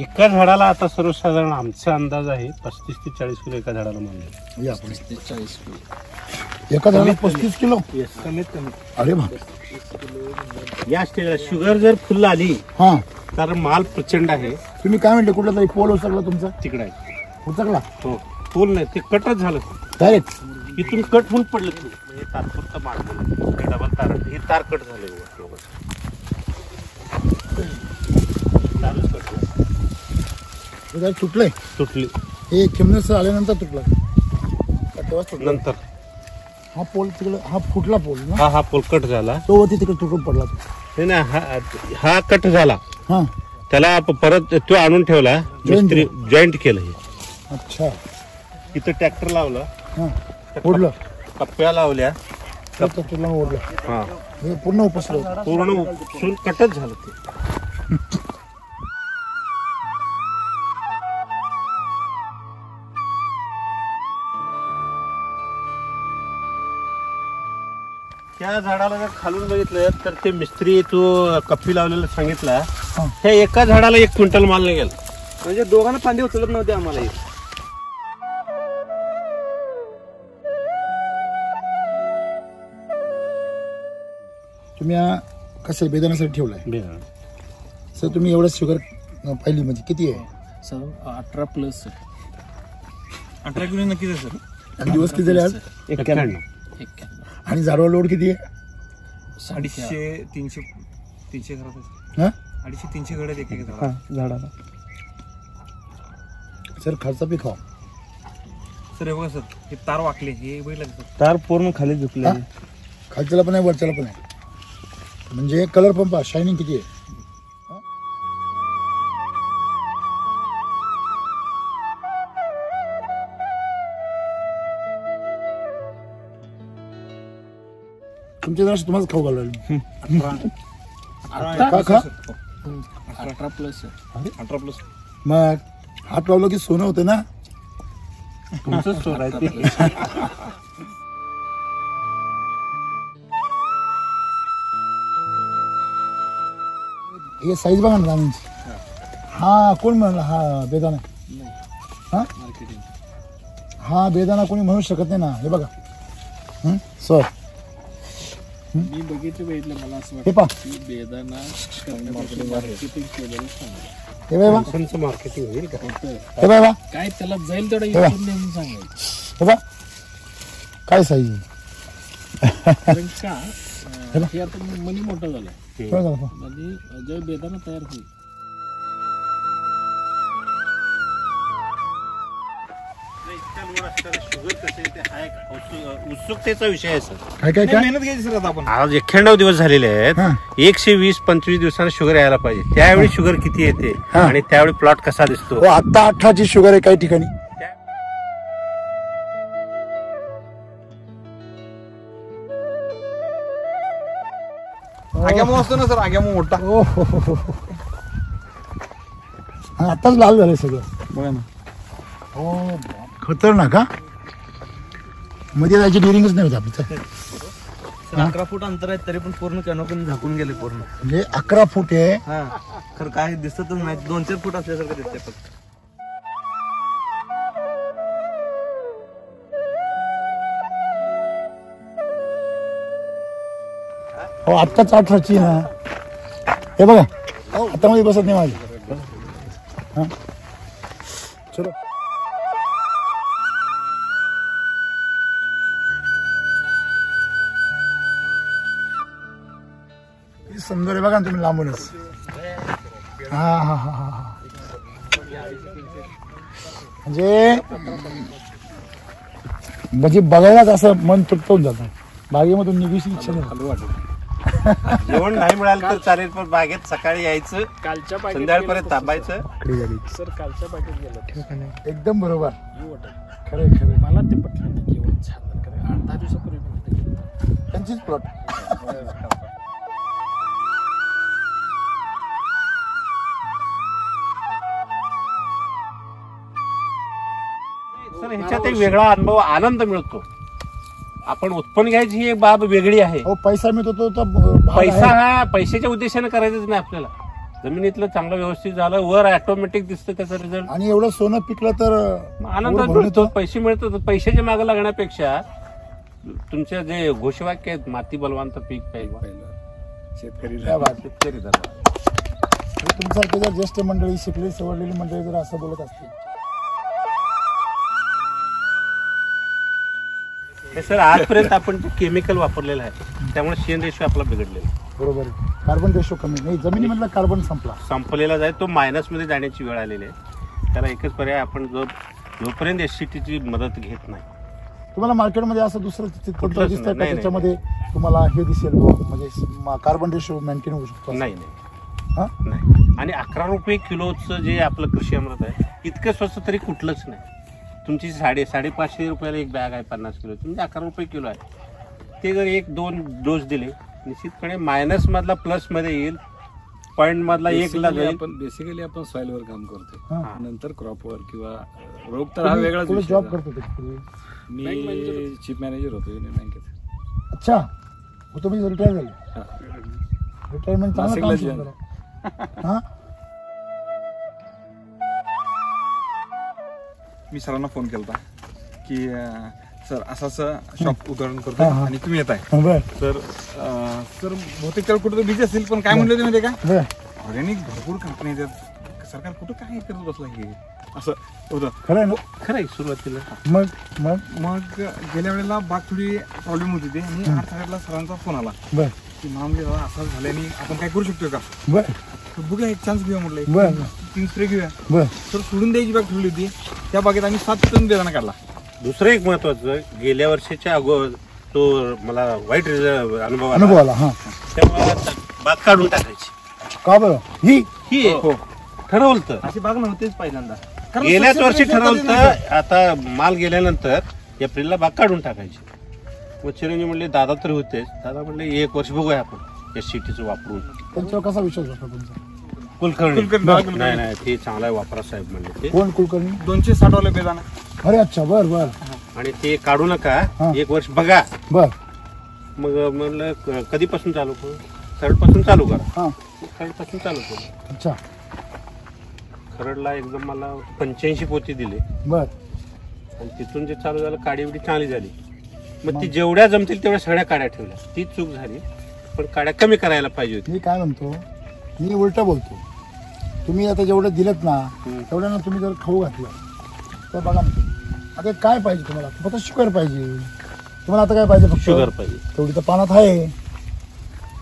एका झाडाला आता सर्वसाधारण आमचा अंदाज आहे पस्तीस ते चाळीस किलो एका झाडाला मानले आपण. ते चाळीस एका झाडाला पस्तीस किलो? कमीत कमी. अरे बा या स्टेजला शुगर जर फुल आली हा. तर माल प्रचंड आहे. तुम्ही काय म्हणले कुठला तरी पोल उचकला तुमचा? तिकडे. आहे उचकला हो. फुल नाही ते कटच झालं. डायरेक्ट इथून कट होऊन पडलं तू. हे तात्पुरतं मारलं हे डबल तार हे तार कट झाले. तारच कट झालं. तुटलंय. तुटली. हे खेमनेस आल्यानंतर तुटला. का तेव्हाच तुटला. नंतर. हा पोल तिकडे हा फुटला पोल ना? हा हा पोल कट झाला. तो वरती तिकडे तुटून पडला तो. नाही ना हा हा कट झाला. हा. त्याला प- परत तो आणून ठेवला. मिस्त्री जॉईंट केलं हे. अच्छा. इथं ट्रॅक्टर लावलं. हा. ओढलं. कप्प्या लावल्या. तो तुटला ओढलं. हा. हे पूर्ण उपसलं पूर्ण उपसून कटच झालं ते. त्या झाडाला जर खालून बघितलं तर ते मिस्त्री तो कप्पी लावलेला सांगितला हा. त्या एका झाडाला एक क्विंटल माल नाही गेला म्हणजे दोघांना फांदे उचलत नव्हते आम्हाला हे. तुम्ही हा कसं बेदाण्यासाठी ठेवलाय? सर तुम्ही एवढं शुगर पाहिली म्हणजे किती आहे? सर अठरा प्लस अठरा किलो नक्कीच आहे सर. आणि दिवस किती झाले आज? एक्क्याण्णव. एक्क्याण्णव. आणि झाडवा लोड किती आहे? अडीचशे तीनशे तीनशे घरात. हा? अडीचशे तीनशे घरात एक एक झाड. झाडाला. सर खर्च बी खावा. सर हे बघा सर हे तार वाकले हे बघितलं का सर? तार पूर्ण खाली झुकले? खालच्याला पण आहे वरच्याला पण आहे. म्हणजे कलर पंप शायनिंग किती आहे? जरा तुम्हाला खाऊ घालवलं का खा अठरा प्लस अठरा प्लस मग हात लावलं की सोनं होतं ना तुमचंच स्टोर आहे ते हे साईज बघा ना दाण्यांची हा कोण म्हणला हा बेदाना हा हा बेदाना कोणी म्हणू शकत नाही ना हे बघा सर मी बघितलं बघितलं मला असं हे वाटतं की बेदाना मार्केटिंग केलेलं चांगलं. हे बघा. मार्केटिंग होईल का? हे बघा. काय त्याला जाईल तेवढं बघा. सांगायचं. हे बघा. काय साईज कारण का अं, हे आता मनी मोठं झालं म्हणजे जे बेदाना तयार होईल. उत्सुकतेचा विषय आहे सर. काय काय काय? मेहनत घ्यायची सर आता आपण. आज एक्क्याण्णव दिवस झालेले आहेत. हा. एकशे वीस पंचवीस दिवसांना शुगर यायला पाहिजे. त्यावेळी शुगर किती येते? हा. आणि त्यावेळी प्लॉट कसा दिसतो? हो आता अठराची शुगर आहे काही ठिकाणी. आग्यामो असतो ना सर? आग्यामो मोठा. ओ हो हो हो हो. हा, आताच लाल झालंय सगळं. बघा ना. हो. खतरनाक हा? मध्ये जायची डिरिंगच नाही होत आपली अकरा फूट अंतर आहे तरी पण पूर्ण कॅनोपीन झाकून गेले पूर्ण. म्हणजे अकरा फूट आहे. हा खरं काय दिसतच नाही. दोन चार फूट असल्यासारखं दिसतंय फक्त. हो आत्ताच अठराची ना हे. बघा. आता मध्ये बसत नाही माझी. हा? बघा ना तुम्ही लांबूनच. हा हा हा हा हा. म्हणजे म्हणजे बघायलाच असं मन तृप्त होऊन जातं. बागेमधून निघूशी इच्छा नाही. जेवण नाही मिळालं तर चालेल पण बागेत सकाळी यायचं कालच्या संध्याकाळपर्यंत गेलं थांबायचं. झाली. सर कालच्या बागेत गेलं एकदम बरोबर. खरे खरे मला ते पटलं नाही एवढं छान. झालं. कारण आठ दहा दिवसापूर्वी मी तिथे गेलो. त्यांचीच प्लॉट सर ह्याच्यात एक वेगळा अनुभव आनंद मिळतो. आपण उत्पन्न घ्यायची ही एक बाब वेगळी आहे. हो पैसा मिळतो तो तर पैसा. हा पैशाच्या उद्देशाने करायचंच नाही आपल्याला. जमिनीतलं चांगलं व्यवस्थित झालं वर ऑटोमॅटिक दिसतं त्याचा रिझल्ट आणि एवढं सोनं पिकलं तर आनंद भरून मिळतो येतं. पैसे मिळतात. पैशाच्या मागे लागण्यापेक्षा तुमच्या जे घोषवाक्य आहेत माती बलवांत पीक पाहिजे शेतकरी बात. शेतकरी झाला. आणि तुमच्यासारखे जर ज्येष्ठ मंडळी शिकलेली सवरलेली मंडळी जर असं बोलत असतील हे सर आजपर्यंत आपण केमिकल वापरलेलं आहे त्यामुळे शेण रेशो आपला बिघडलेला आहे. बरोबर आहे. कार्बन रेशो कमी नाही जमिनीमधला कार्बन संपला. संपलेला जाईल तो मायनसमध्ये जाण्याची वेळ आलेली आहे. त्याला एकच पर्याय आपण जो जोपर्यंत एस सी टीची मदत घेत नाही. तुम्हाला मार्केटमध्ये असं दुसरं चित्र कुठलंच दिसतंय का? नाही, नाही. त्याच्यामध्ये तुम्हाला हे दिसेल बुवा, म्हणजे कार्बन रेशो मेंटेन होऊ शकतो असं? नाही नाही. हा? नाही. आणि अकरा रुपये किलोचं जे आपलं कृषी अमृत आहे इतकं स्वस्त तरी कुठलंच नाही. तुमची साडे साडेपाचशे रुपयाला एक बॅग आहे पन्नास किलो. म्हणजे अकरा रुपये किलो आहे. ते जर एक दोन डोस दिले निश्चितपणे मायनस मधला प्लसमध्ये येईल. पॉईंट मधला एक ला Basically जाईल. आपण बेसिकली आपण सॉइल वर काम करतोय. हा. नंतर क्रॉपवर किंवा रोग तर हा विषय जॉब. करत. मी चीफ मॅनेजर होतो. युनियन बँकेत अच्छा. हो तुम्ही रिटायर झाले. रिटायरमेंट चांगलं मी सरांना फोन केला की अं, सर असं असं शॉप उदाहरण करतो. आणि तुम्ही येत आहे हा, तर सर बहुतेक त्याला कुठं बिझी असेल पण काय म्हणले होते आहे बर. का ऑर्गॅनिक भरपूर कंपनी आहेत सरकार कुठं काय करत बसला हे? असं होतं. खरं खरं आहे सुरुवातीला. मग मग? मग गेल्या वेळेला बाग थोडी प्रॉब्लेम होती ते आणि आठ सरांचा फोन आला. की मामले दादा असं झालं आणि आपण काय करू शकतो का? बर. तर बघूया एक चान्स घेऊया म्हटलं बरं. तीन स्प्रे घेऊया. बर. तर सोडून द्यायची बाग ठेवली होती. त्या बागेत आम्ही सात टन बेदाना काढला. दुसरं एक महत्वाचं गेल्या वर्षाच्या अगोदर तो मला वाईट रिझल्ट अनुभव अनुभव आला हा. त्यामुळे बाग काढून टाकायची. का बरं? ही? ही हो. ठरवलं तर अशी बाग नव्हतीच पहिल्यांदा. कारण गेल्याच वर्षी कधी ठरवलं. तर आता माल गेल्यानंतर एप्रिलला बाग काढून टाकायची. मग चिरंजीव म्हणले दादा तर होतेच दादा म्हणले एक वर्ष बघूया आपण. एस सी टीचं वापरून. त्यांच्यावर कसा विश्वास होता तुमचा? कुलकर्णी. कुलकर्णी. बरं, नाही नाही ते चांगला आहे वापरा साहेब म्हणले ते. कोण कुलकर्णी? दोनशे साठ वाले बेदाना अरे अच्छा बर बर. आणि ते काढू नका. हा. एक वर्ष बघा. बर. मग म्हणलं क- कधीपासून चालू करू? थर्डपासून चालू करा. हा. थर्डपासून चालू करू. अच्छा. खरडला एकदम मला पंच्याऐंशी पोती दिले. बर. आणि तिथून जे चालू झालं काडी बिडी चांगली झाली. मग ती जेवढ्या जमतील तेवढ्या सगळ्या काड्या ठेवल्या. ती चूक झाली. पण काड्या कमी करायला पाहिजे होती मी काय म्हणतो मी उलट बोलतो. तुम्ही आता जेवढं दिलं ना हम्म. तेवढ्यानं तुम्ही जर खाऊ घातलं तर बघा ना तुम्ही. आता काय पाहिजे तुम्हाला? फक्त शुगर पाहिजे. तुम्हाला आता काय पाहिजे फक्त? शुगर पाहिजे. तेवढी तर पानात आहे.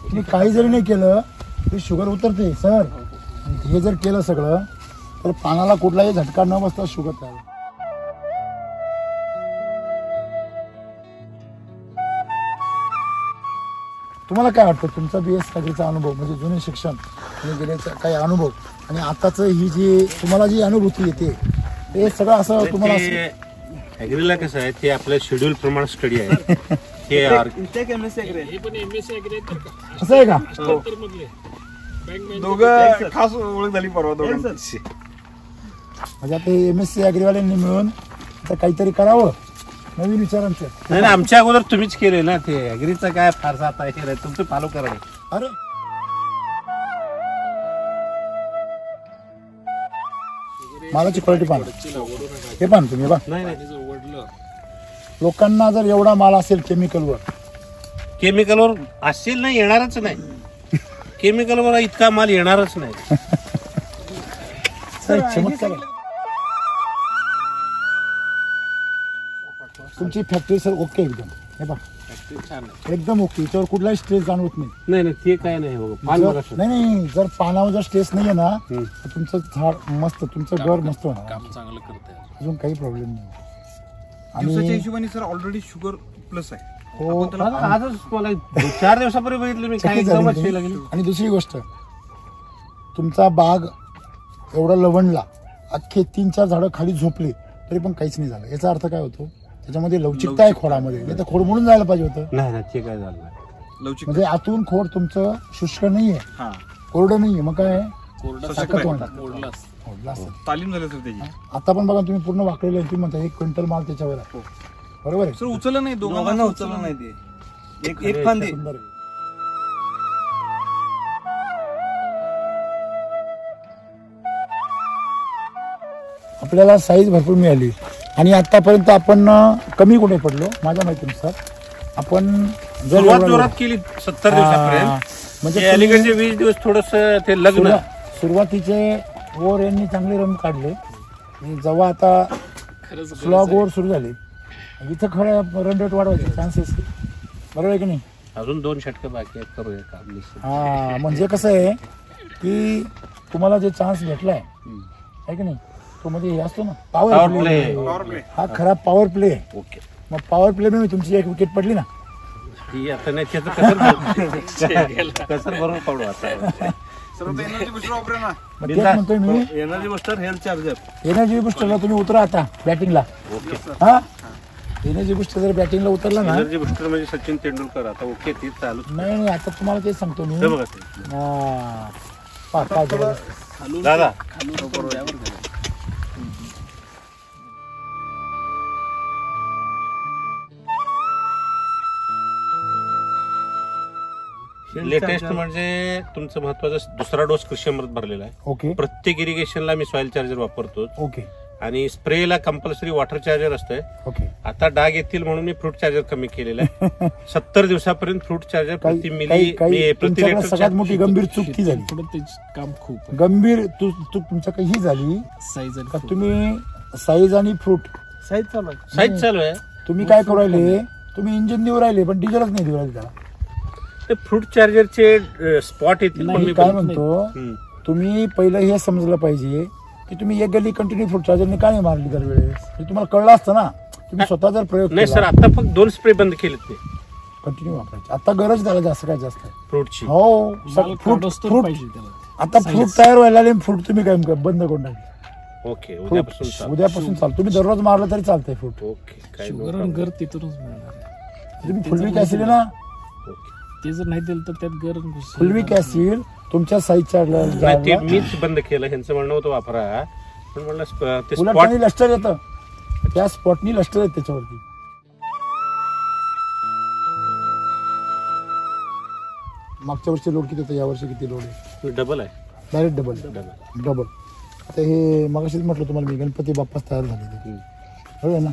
तुम्ही काही जरी नाही केलं तरी शुगर उतरते सर. हे जर केलं सगळं तर पानाला कुठलाही झटका न बसता शुगर तयार होते. तुम्हाला काय वाटतं? तुमचा बी एस चा अनुभव म्हणजे जुने शिक्षण आणि गेल्याचा काही अनुभव आणि आताच ही जी तुम्हाला जी अनुभूती येते ते सगळं असं तुम्हाला असं- ऍग्रीला कसं आहे ते आपल्या शेड्यूल प्रमाणे स्टडी आहे. हे आर- हे पण असं आहे का? मधले. बँक दोघं खास ओळख झाली परवा दोघांची. म्हणजे आता एम एस सी अग्रीवाल्यांनी मिळून आता काहीतरी करावं. नवीन विचारांचं नाही नाही, आमच्या अगोदर तुम्हीच केले ना ते. ऍग्रीचं काय फारसा आता हे नाही तुमचं फॉलो करा अरे. मालाची क्वालिटी पाहा हे पाहा ना तुम्ही बा नाही नाही. जर ओढलं लोकांना जर एवढा माल असेल केमिकलवर केमिकलवर असेल नाही येणारच नाही. केमिकलवर इतका माल येणारच नाही. चमत्कार आहे. तुमची फॅक्टरी सर ओके एकदम. हे बा ते छान आहे. एकदम ओके याच्यावर कुठलाही स्ट्रेस जाणवत नाही. नाही नाही ते काय नाही बघा पान बघा जर- नाही नाही जर पानावर जर स्ट्रेस नाही आहे ना हम्म. तर तुमचं झाड मस्त तुमचं घर मस्त होणार. काम चांगलं करते अजून काही प्रॉब्लेम नाही. दिवसाच्या आणि हिशोबाने सर ऑलरेडी शुगर प्लस आहे. हो आपण त्याला आज- आजच मला चार दिवसापूर्वी बघितलं मी काय चकित झाले एकदमच तुम्ही. हे लागली. आणि दुसरी गोष्ट तुमचा बाग एवढा लवणला अख्खे तीन चार झाडं खाली झोपले तरी पण काहीच नाही झालं. याचा अर्थ काय होतो? त्याच्यामध्ये लवचिकता आहे खोडामध्ये. नाही तर खोड म्हणून जायला पाहिजे होतं. नाही नाही ते काय झालं नाही. लवचिक म्हणजे आतून खोड तुमचं शुष्क नाहीये. हा. कोरडं नाहीये. मग काय? आहे? कोरडा सशक्त ताकद आहे. वाढणार. मोडला असतं. खोडलं असतं. तालीम झाली सर त्याची. आता पण बघा तुम्ही पूर्ण वाकलेले आहे. तुम्ही म्हणता एक क्विंटल माल त्याच्यावर आहे. बरोबर आहे? सर उचललं नाही दोघांना उचललं नाही. ते. एक एक फांदी. सुंदर आहे. आपल्याला साईज भरपूर मिळाली. आणि आतापर्यंत आपण कमी कुठे पडलो? माझ्या माहितीनुसार आपण जर सुरुवात जोरात केली सत्तर दिवसापर्यंत. म्हणजे अलीकडचे वीस दिवस थोडस ते लग्न. सुरुवात- सुरुवातीचे ओर यांनी चांगले रन काढले. आणि जेव्हा आता स्लॉग ओव्हर सुरू झाले इथं खरं रन रेट वाढवायचे चान्सेस बरोबर आहे की नाही? अजून दोन षटकं बाकी आहेत करूया. हा म्हणजे कसं आहे की तुम्हाला जे चान्स भेटलाय आहे की नाही? तो मध्ये हे असतो ना पॉवर. प्ले पॉवर प्ले हा खरा पॉवर प्ले आहे ओके मग पॉवर प्ले मध्ये तुमची एक विकेट पडली ना. ही आता नाही त्याचं कसं कसं बरोबर पडू आता. एनर्जी बुस्टर वापरा ना. मग तेच म्हणतोय मी. Energy booster health charger energy बुस्टरला तुम्ही उतरा आता बॅटिंगला ओके हा? एनर्जी बुस्टर जर बॅटिंगला उतरला ना एनर्जी बुस्टर म्हणजे सचिन तेंडुलकर आता ओके ते चालू. नाही नाही आता तुम्हाला तेच सांगतो मी. हे बघा. ते. हा पहा, काय झालं. खालून दादा लेटेस्ट म्हणजे तुमचं महत्वाचं दुसरा डोस कृषी अमृत भरलेला आहे. ओके प्रत्येक इरिगेशनला मी सॉइल चार्जर वापरतो ओके आणि स्प्रेला कंपल्सरी वॉटर चार्जर असतंय. ओके आता डाग येतील म्हणून मी फ्रूट चार्जर कमी केलेलं आहे. सत्तर दिवसापर्यंत फ्रूट चार्जर प्रति मिली मी प्रति तुमच्याकडे लिटर सगळ्यात मोठी गंभीर चूक ती झाली. ते काम खूप आहे. गंभीर तू चूक तुमच्या काही ही झाली. साईज का. तुम्ही साईज आणि फ्रूट साईज चालू आहे. साईज चालू आहे. तुम्ही काय करू राहिले? तुम्ही इंजिन देऊ राहिले पण डिझेलच नाही देऊ राहिले त्याला. ते फ्रूट चार्जरचे स्पॉट येतील पण मी काय पण- म्हणतो हम्म. तुम्ही पहिलं हे समजलं पाहिजे की तुम्ही एक गल्ली कंटिन्यू फ्रूट चार्जरने काय नाही मारली दरवेळेस? हे तुम्हाला कळलं असतं ना? तुम्ही स्वतः जर प्रयोग नाही सर आता फक्त दोन स्प्रे बंद केलेत ते. कंटिन्यू वापरायचे. आता गरज त्याला जास्त काय जास्त आहे. फ्रूटची हो माल फ्रूट फ्रूट पाहिजे त्याला. आता फ्रूट तयार व्हायला लागले फ्रूट तुम्ही काय काय बंद करून टाकले. ओके फ्रूट उद्यापासून चालू. उद्यापासून चाल तुम्ही दररोज मारलं तरी चालतंय फ्रूट ओके काय शुगर problem. तिथूनच मिळणार. तुम्ही फुलविक आहे ना. ते जर नाही दिलं तर त्यात गर आणि घुस- फुलविक ऍसिड तुमच्या साईजच्या नाही ते मीच बंद केलं ह्यांचं म्हणणं होतं वापरा. पण म्हणलं ते उलट लष्टर येतं. त्या स्पॉटनी लष्टर येत त्याच्यावरती. मागच्या वर्षी लोड किती होतं? या वर्षी किती लोड आहे? डबल आहे. डायरेक्ट डबल डबल डबल आता हे मगाशीच म्हटलं तुम्हाला मी गणपती बाप्पाच तयार बरोबर आहे ना?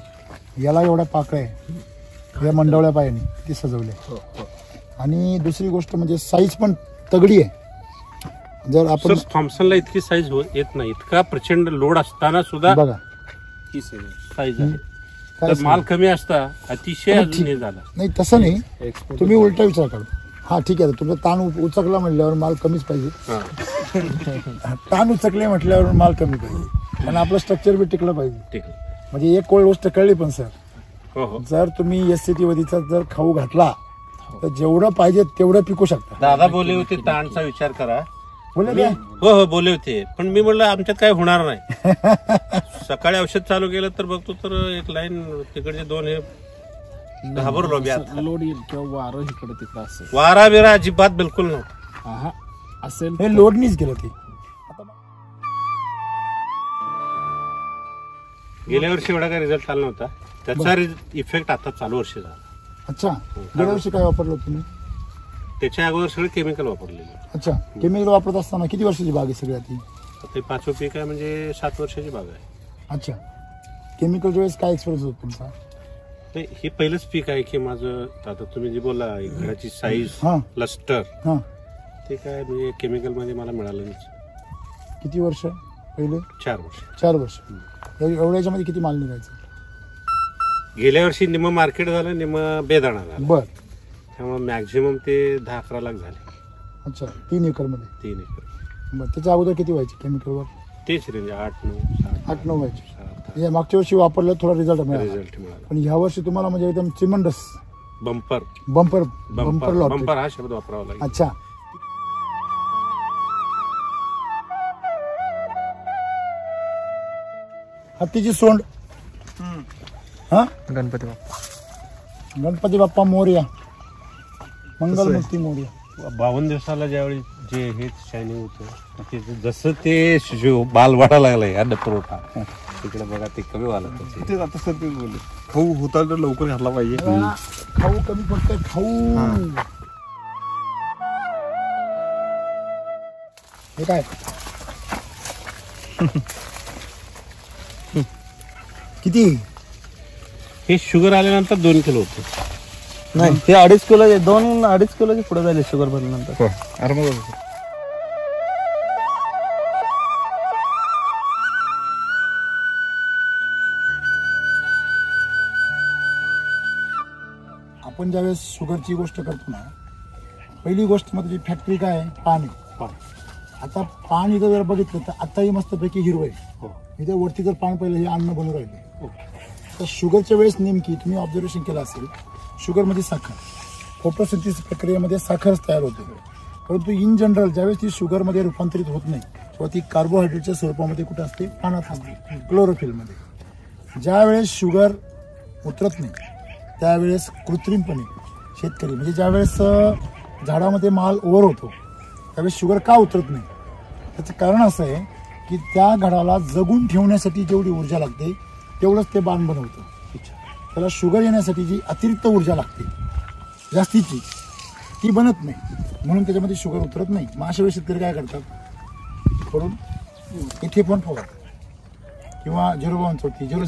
याला एवढ्या पाकळ्या आहे. या मंडवळ्या पायाने ती सजवल्या हो, हो. आणि दुसरी गोष्ट म्हणजे साईज पण तगडी आहे. जर आपण सर थॉम्सनला इतकी साईज होत येत नाही. इतका प्रचंड लोड असताना सुद्धा बघा. ही साईज आहे. काय तर माल कमी असता अतिशय हे झाला. नाही तसं नाही. तुम्ही उलटा विचार करा. हा ठीक आहे. तुमचा ताण उचकला म्हटल्यावर माल कमीच पाहिजे. हा, ताण उचकले म्हटल्यावर माल कमी पाहिजे. आणि आपलं स्ट्रक्चर बी टिकलं पाहिजे. म्हणजे एक कोळ गोष्ट कळली पण सर. हो हो. जर तुम्ही एस सी टी वधीचा जर खाऊ घातला तर जेवढं पाहिजे तेवढं पिकू शकता. दादा बोलले होते ताणचा विचार करा. बोले मी- हो हो बोलले होते. पण मी म्हणलं आमच्यात काय होणार नाही. सकाळी औषध चालू केलं तर बघतो तर एक लाईन तिकडचे दोन हे घाबरलो मी आता. लोड येईल किंवा वारं इकडे तिकडे असेल वारा बिरा अजिबात बिलकुल नव्हता. असेल हे लोडनीच केलं ते. गेल्या वर्षी एवढा काय रिझल्ट आला नव्हता. त्याचा इफेक्ट आता चालू वर्ष झाला. अच्छा. गेल्या वर्षी काय वापरलं तुम्ही? त्याच्या अगोदर सगळे केमिकल वापरलेले अच्छा. केमिकल वापरत असताना किती वर्षाची बाग आहे सगळ्यात ही? ते पाचवं पीक आहे म्हणजे सात वर्षाची बाग आहे. अच्छा. केमिकलच्या वेळेस काय एक्सपिरियन्स होता तुमचा? नाही, हे पहिलंच पीक आहे की माझं आता तुम्ही जे बोला घराची साईज हा. लस्टर हा. ते काय म्हणजे केमिकलमध्ये मला मिळालं नाही किती वर्ष? पहिले? चार वर्ष. चार वर्ष. एव- एवढ्या किती माल निघायचा? गेल्या वर्षी निम मार्केट झालं निम बेदाणा झाला. बर. त्यामुळे मॅक्झिमम ते दहा अकरा लाख झाले. अच्छा तीन एकरमध्ये? तीन एकर. बरं त्याच्या अगोदर किती व्हायचे केमिकलवर तेच रेंज आठ नऊ सात आठ. नऊ व्हायचे. हे मागच्या वर्षी वापरलं थोडा रिझल्ट मिळाला. रिझल्ट मिळाला. पण ह्या वर्षी तुम्हाला म्हणजे एकदम चिमंडस bumper bumper bumper bumper lot bumper हा शब्द वापरावा लागेल. अच्छा. हत्तीची सोंड. हा? गणपती बाप्पा. गणपती बाप्पा मोर्या. मंगलमूर्ती मोर्या. बावन्न दिवसाला ज्यावेळी जे हे शायनिंग होतं ते जसं ते शिशु बाल वाढायला लागलाय या पुरवठा. तिकडे बघा ते कमी व्हायला त्याचे तेच आता सर तेच बोलले. खाऊ होता तर लवकर घातला पाहिजे. खाऊ कमी पडतंय खाऊ. हे काय? किती? हे शुगर आल्यानंतर दोन किलो होतं. नाही हे अडीच किलो दोन अडीच किलोचे पुढे झाले शुगर भरल्यानंतर अरे मग आपण ज्यावेळेस शुगरची गोष्ट करतो ना पहिली गोष्ट म्हणजे फॅक्टरी काय आहे? पाणी. आता पान इथं जर बघितलं तर आताही मस्तपैकी हिरवं आहे. इथे वरती जर पान पहिलं हे अन्न बनवून राहिले तर शुगरच्या वेळेस नेमकी तुम्ही ऑब्झर्वेशन केलं असेल शुगरमध्ये साखर. फोटोसिंथिस प्रक्रियेमध्ये साखरच तयार होते. परंतु इन जनरल ज्यावेळेस ती शुगरमध्ये रूपांतरित होत नाही किंवा ती कार्बोहायड्रेटच्या स्वरूपामध्ये कुठं असते पानात असते क्लोरोफिलमध्ये ज्यावेळेस शुगर उतरत नाही त्यावेळेस कृत्रिमपणे शेतकरी म्हणजे ज्यावेळेस झाडामध्ये माल ओव्हर होतो त्यावेळेस शुगर का उतरत नाही? त्याचं कारण असं आहे की त्या घडाला जगून ठेवण्यासाठी जेवढी ऊर्जा लागते तेवढंच ते बाण बनवतं. त्याला शुगर येण्यासाठी जी अतिरिक्त ऊर्जा लागते जास्तीची ती बनत नाही. म्हणून त्याच्यामध्ये शुगर उतरत नाही. मग अशा वेळी शेतकरी काय करतात? करून इथे पण फवारतात किंवा झिरो चौथी झिरो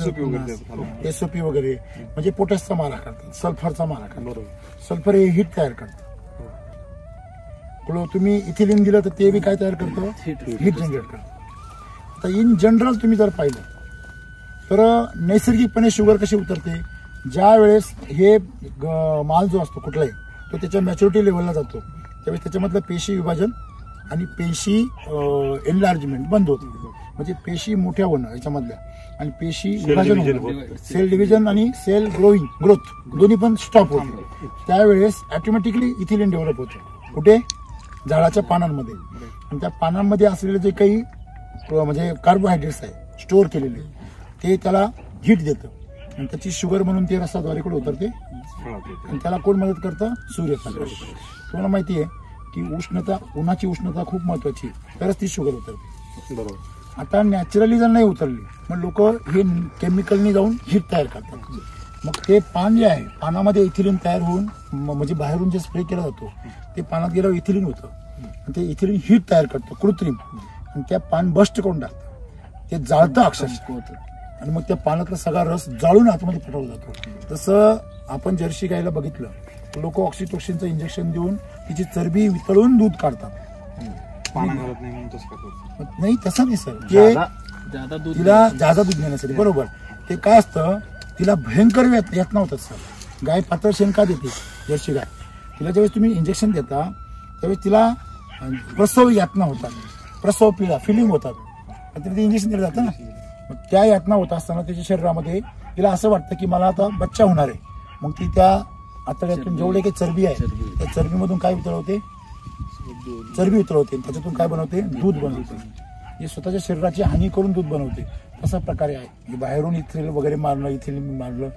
एस ओ पी वगैरे म्हणजे पोटॅशचा मारा करतात सल्फरचा मारा करतात. सल्फर हे हिट तयार करतं पुढं तुम्ही इथिलिन दिलं तर ते बी काय तयार करतं? हिट जनरेट करतं. आता इन जनरल तुम्ही जर पाहिलं तर नैसर्गिकपणे शुगर कशी उतरते? ज्या वेळेस हे माल जो असतो कुठलाही तो त्याच्या मॅच्युरिटी लेवलला जातो. त्यावेळेस त्याच्यामधलं पेशी विभाजन आणि पेशी एनलार्जमेंट बंद होते. म्हणजे पेशी मोठ्या होणं याच्यामधल्या. आणि पेशी विभाजन होणं. सेल डिव्हिजन आणि सेल ग्रोईंग ग्रोथ दोन्ही पण स्टॉप होते. त्यावेळेस ऑटोमॅटिकली इथिलिन डेव्हलप होतं. कुठे? झाडाच्या पानांमध्ये. आणि त्या पानांमध्ये असलेले जे काही म्हणजे कार्बोहायड्रेट्स आहे स्टोअर केलेले. ते त्याला हीट देतं. आणि त्याची शुगर म्हणून ते रसाद्वारे कुठे उतरते. आणि त्याला कोण मदत करतं? सूर्यप्रकाश. तुम्हाला माहिती आहे की उष्णता उन्हाची उष्णता खूप महत्वाची आहे. तरच ती शुगर उतरते. बरोबर. आता नॅचरली जर नाही उतरली मग लोक हे केमिकलनी जाऊन हीट तयार करतात. मग ते पान जे आहे पानामध्ये इथिलिन तयार होऊन म्हणजे बाहेरून जे स्प्रे केला जातो ते पानात गेल्यावर इथिलिन होतं. आणि ते इथिलिन हीट तयार करतं कृत्रिम. आणि त्या पान बस्ट करून टाकतं. ते जाळतं अक्षरशः. आणि मग त्या पानातला सगळा रस जाळून आतमध्ये पटवला जातो. तसं आपण जर्सी गायला बघितलं लोक ऑक्सिटोक्सिनचं इंजेक्शन देऊन तिची चरबी वितळून दूध काढतात. नाही तसं करतो नाही तसं नाही सर. ते दूध तिला जादा दूध घेण्यासाठी बरोबर. ते काय असतं तिला भयंकर यातना होतात सर. गाय पातळ शेण का देते जर्सी गाय. तिला ज्यावेळेस तुम्ही इंजेक्शन देता त्यावेळेस तिला प्रसव यातना होतात प्रसव पिळा फिलिंग होतात. तिला ते इंजेक्शन दिलं जातं ना. त्या यातना होत असताना त्याच्या शरीरामध्ये तिला असं वाटतं की मला आता बच्चा होणार आहे. मग ती त्या आतड्यातून जेवढे काही चरबी आहे त्या चरबीमधून काय उतरवते? चरबी उतरवते त्याच्यातून काय बनवते? दूध बनवते. हे स्वतःच्या शरीराची हानी करून दूध बनवते. तसा प्रकारे आहे. बाहेरून इथेल वगैरे मारणं इथेल मारलं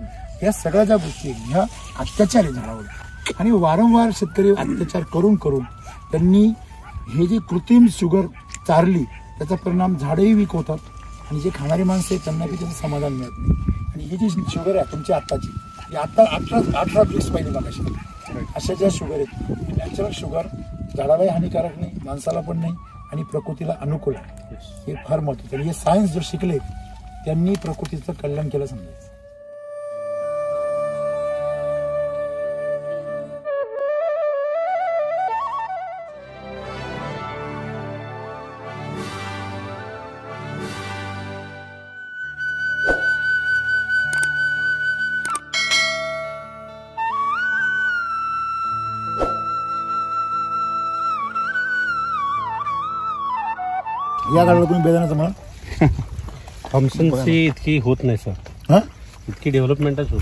या सगळ्या ज्या गोष्टी आहेत ह्या अत्याचार आहे झाडावर आणि वारंवार शेतकरी अत्याचार करून करून त्यांनी हे जी कृत्रिम शुगर चारली त्याचा परिणाम झाडही वीक होतात आणि जे खाणारी माणसं आहेत त्यांना बी त्याचं समाधान मिळत नाही. आणि ही जी शुगर आहे तुमची आत्ताची ही आता अठरा अठरा वीस पाहिजे मला अशा ज्या शुगर आहेत नॅचरल शुगर झाडालाही हानिकारक नाही माणसाला पण नाही आणि प्रकृतीला अनुकूल आहे. हे फार महत्वाचं आणि हे सायन्स जर शिकले त्यांनी प्रकृतीचं कल्याण केलं समजायचं या काळाला कोणी बेदाण्याचं म्हणा थॉम्सनची इतकी होत नाही सर हा? इतकी डेव्हलपमेंटच होत.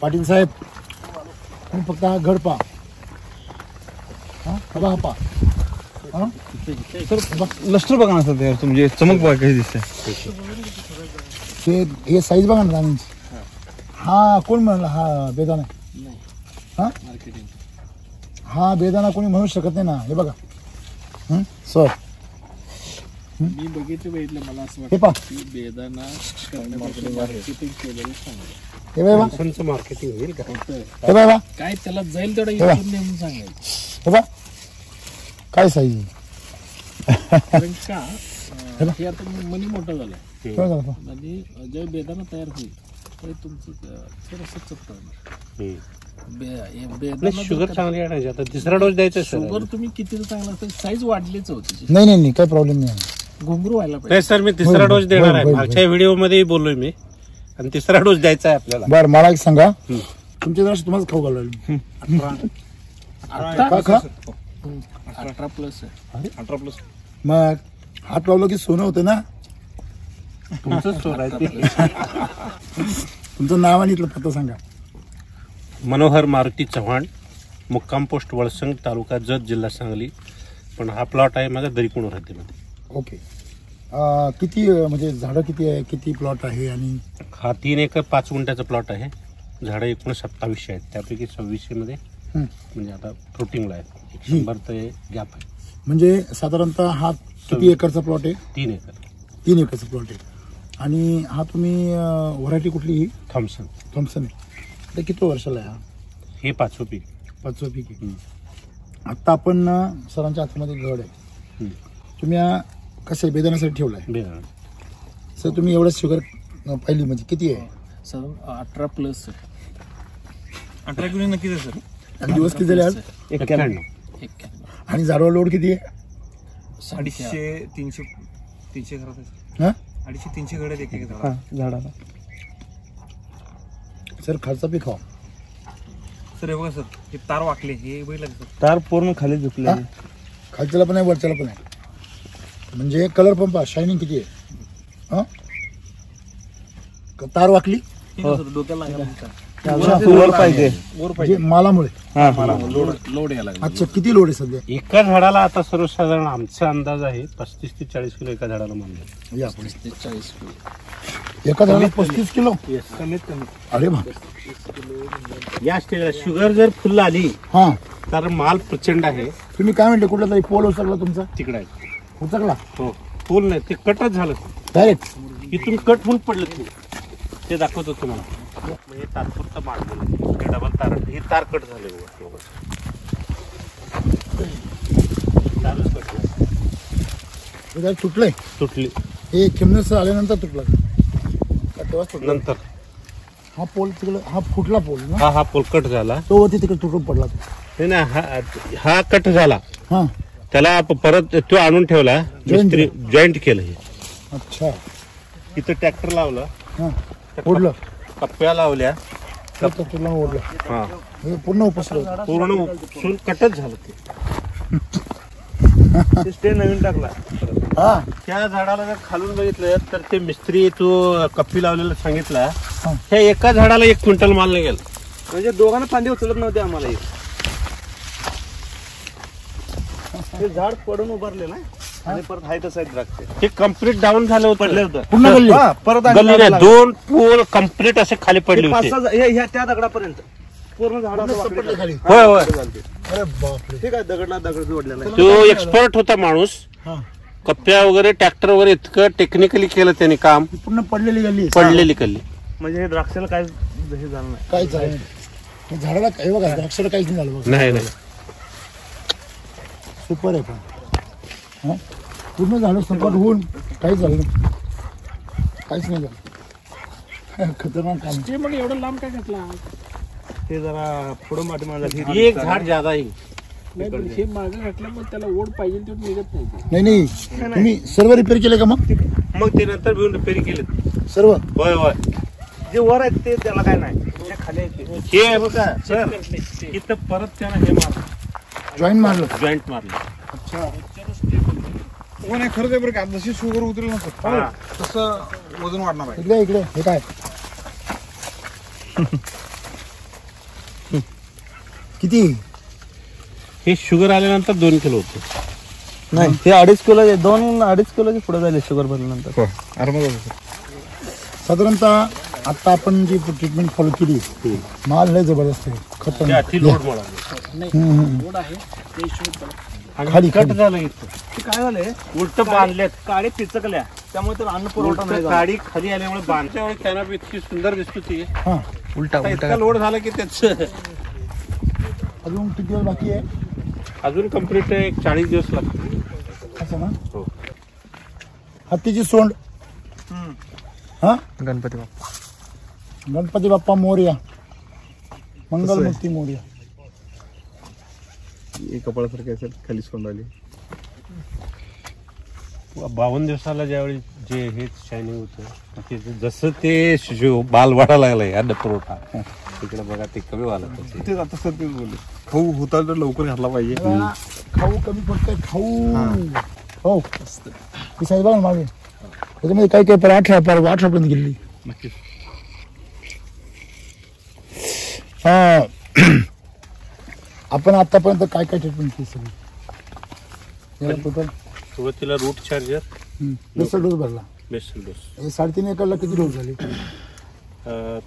पाटील साहेब तुम्ही फक्त हा? घड पहा हा? बघा, हा पहा लष्टर बघा ना सर त्यावर म्हणजे चमक बघा कशी दिसते ते हे साईज बघा ना दाण्यांची हा कोण म्हणला हा बेदाना। हा? मार्केटिंग हा बेदाना कोणी म्हणू शकत नाही ना हे? बघा सर मी बघितलं बघितलं मला असं हे वाटतं की बेदाना मार्केटिंग केलेलं चांगलं हे बा मार्केटिंग होईल का? होतं. हे बाय बा काय त्याला जाईल तेवढा तेव्हा. इथून नेऊन सांगायचं. हे काय साईज कारण का अं, हे आता मनी मोठं झालं काय? आणि जेव्हा बेदाना तयार होईल त्यावेळी तुमचं अं, थोडंसं चपटं होणार. हम्म. बे- हे नाही बेदाना शुगर जर- चांगली आणायची. आता तिसरा डोस द्यायचा शुगर तुम्ही किती चांगलं असतं साईज वाढलीच होती नाही नाही नाही काही प्रॉब्लेम नाही. घुंगरू व्हायला पाहिजे. सर मी तिसरा डोस देणार आहे. मागच्या व्हिडिओमध्ये बोललोय मी. आणि तिसरा डोस द्यायचा आहे आपल्याला. बरं मला एक सांगा. तुमच्या जरा तुम्हाला खाऊ घालवलं आता का खा अठरा प्लस आहे. अठरा प्लस मग हात लावलं की सोनं होतं ना? तुमचं स्टोर आहे ते. तुमचं नाव आणि इथलं पत्ता सांगा. मनोहर मारुती चव्हाण मुक्काम पोस्ट वळसंग तालुका जत जिल्हा सांगली. पण हा प्लॉट आहे माझा दरिकोण हद्दीमध्ये. ओके. अं, किती अं, म्हणजे झाडं किती आहे किती प्लॉट आहे आणि? हा तीन एकर पाच गुंठ्याचा प्लॉट आहे. झाडं एकूण सत्तावीसशे आहेत. त्यापैकी सव्वीसशे मध्ये हं. म्हणजे आता फ्रुटिंगला आहे एक शंभर ते गॅप आहे. म्हणजे साधारणतः हा किती एकरचा प्लॉट आहे? तीन एकर. तीन एकरचा प्लॉट आहे. आणि हा तुम्ही व्हरायटी कुठली ही? थॉम्सन. थॉम्सन. आहे किती वर्षाला आहे हा? हे पाचवं पीक. पाचवं पीक आहे. हं. आत्ता आपण अं, सरांच्या हातामध्ये घड आहे. हं. तुम्ही कसं बेदाण्यासाठी ठेवला आहे बेदाणा. सर तुम्ही एवढं शुगर पाहिली म्हणजे किती आहे? साधारण अठरा प्लस आहे अठरा किलो नक्कीच आहे सर. आणि दिवस किती झाले आज? एक्क्याण्णव. एक्क्याण्णव. आणि झाडावर लोड किती आहे? संख्या अडीचशे तीनशे तीनशे घरात आहे हा? अडीचशे तीनशे घरात एक एक हा झाड झाडाला. सर खालचा पीक हो सर हे बघा सर. हे तार वाकले हे बघितलं का सर. तार पूर्ण खाली झुकले. हा? खालच्याला पण आहे वरच्याला पण आहे? म्हणजे कलर पंप शायनिंग किती आहे? हा? क- तार वाकली? हे. बघा सर डोक्याला लागला तुमच्या. वर पाहिजे. म्हणजे मालामुळे. हा लोड लोड यायला लागला. अच्छा किती लोड आहे सध्या? एका झाडाला आता सर्वसाधारण आमचा अंदाज आहे पस्तीस ते चाळीस किलो एका झाडाला मानले या पुढे. ते चाळीस किलो. एका झाडाला पस्तीस किलो? कमीत कमी. अरे बा या स्टेजला शुगर जर फुल आली हा. तर माल प्रचंड आहे. तुम्ही काय म्हणले कुठला तरी पोल उचकला तुमचा? तिकडे आहे. उचकला हो. फुल नाही ते कटच झालं. डायरेक्ट. इथून कट होऊन पडलं ते. ते दाखवतो तुम्हाला. मग हे तात्पुरतं मारलेलं हे डबल तार हे तार कट झाले. तारच कट झाले. जरा तुटलंय. तुटली. हे चिमणस आल्यानंतर तुटलं. नंतर. हा पोल तिकडे हा फुटला पोल ना? हा हा पोल कट झाला. तो वरती तिकडे तुटून पडला. तो. नाही हा हा कट झाला. हा. त्याला परत तो आणून ठेवला मिस्त्री जॉईंट केलं हे. अच्छा. इथं ट्रॅक्टर लावलं. हा. ओढलं. कप्प्या लावल्या. तुटला ओढलं. हा. पूर्ण उपसलं पूर्ण उपसून कटच झालं ते. स्टे नवीन टाकला. हा. त्या झाडाला जर खालून बघितलं तर ते मिस्त्री तो कप्पी लावलेला सांगितला. हा. ह्या एका झाडाला एक क्विंटल माल निघेल. म्हणजे दोघांना फांदी उचलत नव्हते आम्हाला हे. हे झाड पडून उभारले ना आणि परत हाय तसं आहे द्राक्ष ते कंप्लीट डाऊन झालं होतं. पडले होतं. गल्ली. हा, परत आणि गल्ली झाड नाही लागलं. दोन पोल कंप्लीट असे खाली पडले हे पाच होते. सहा हे- ह्या त्या दगडापर्यंत. पूर्ण पूर्ण झाडाचं वाकडे पडलं खाली होय होय. झालते. अरे बापरे. ठीक आहे दगडला दगड जोडलेला आहे? तो एक्सपर्ट होता माणूस. हा. कप्प्या वगैरे ट्रॅक्टर वगैरे इतकं टेक्निकली केलं त्याने काम. ही पूर्ण पडलेली गल्ली. आहे. पडलेली कल्ली म्हणजे हे द्राक्षाला काय हे झालं नाही. काहीच झालं नाही. हे झाडाला हे बघा द्राक्षाला काहीच नाही झालं बघा. नाही नाही. सुपर आहे पण. हा? पूर्ण झालं सपाट होऊन काहीच झालं नाही. काहीच नाही झालं. खतरनाक काम. ते मग एवढं लांब काय घातला? ते जरा पुढं माटी मारला एक झाड ज्यादा आहे. नाही पण हे मागं घातल्यामुळे त्याला ओढ पाहिजे तेवढं निघत नाही. नाही नाही. तुम्ही सर्व रिपेअर केले का मग? मग ते नंतर घेऊन रिपेअर केले सर्व? होय होय. जे वर आहेत ते त्याला काय नाही. खाली आहेत ते हे आहे बघा सर इथं परत त्यानं हे मारलं जॉईन मारलं जॉईंट मारलं. अच्छा. हो नाही खरंच आहे बरं का जशी शुगर उतरेल ना सर हा. तसं वजन वाढणार आहे. इकडे इकडे हे काय? किती? हे शुगर आल्यानंतर दोन किलो होतं. नाही हे अडीच किलो दोन अडीच किलोचे पुढे झाले शुगर भरल्यानंतर. हो साधारणतः आता आपण जी ट्रीटमेंट फॉलो केली माल लय जबरदस्त आहे. ते खतरनाक ते खाली, कट. झालं इथं. ते काय झालंय? उलट बांधल्यात काळे पिचकल्या. त्यामुळे तर अन्न पुरवठा नाही उलट. गाडी खाली आल्यामुळे बांधल्यामुळे कॅनॉपी इतकी सुंदर दिसत हा. आता इतका लोड झाला की त्याच अजून किती दिवस बाकी आहे? अजून कंप्लीट एक चाळीस दिवस लागतील. असं ना? हो. हत्तीची सोंड. हा? गणपती बाप्पा. गणपती बाप्पा मोर्या. मंगलमूर्ती मोर्या. कपाळासारखे असेल खाली सोंड आली बावन्न दिवसाला ज्यावेळी जे हे शायनिंग होतं ते जसं ते शिशु बाल वाढायला लागलाय अन्न पुरवठा तिकडे बघा ते कमी व्हायला त्याचे. तेच आता सर तेच बोलले खाऊ होता तर लवकर घातला पाहिजे. खाऊ कमी पडतंय खाऊ. हो. ती साईज बघा ना मागे. त्याच्यामध्ये काही काही पर अठरा पर अठरा पर्यंत गेली नक्कीच हा आपण आतापर्यंत काय काय ट्रीटमेंट केली सगळी? याला टोटल सुरुवातीला रूट चार्जर बेसल डोस भरला. बेसल डोस हे साडेतीन एकरला किती डोस झाले?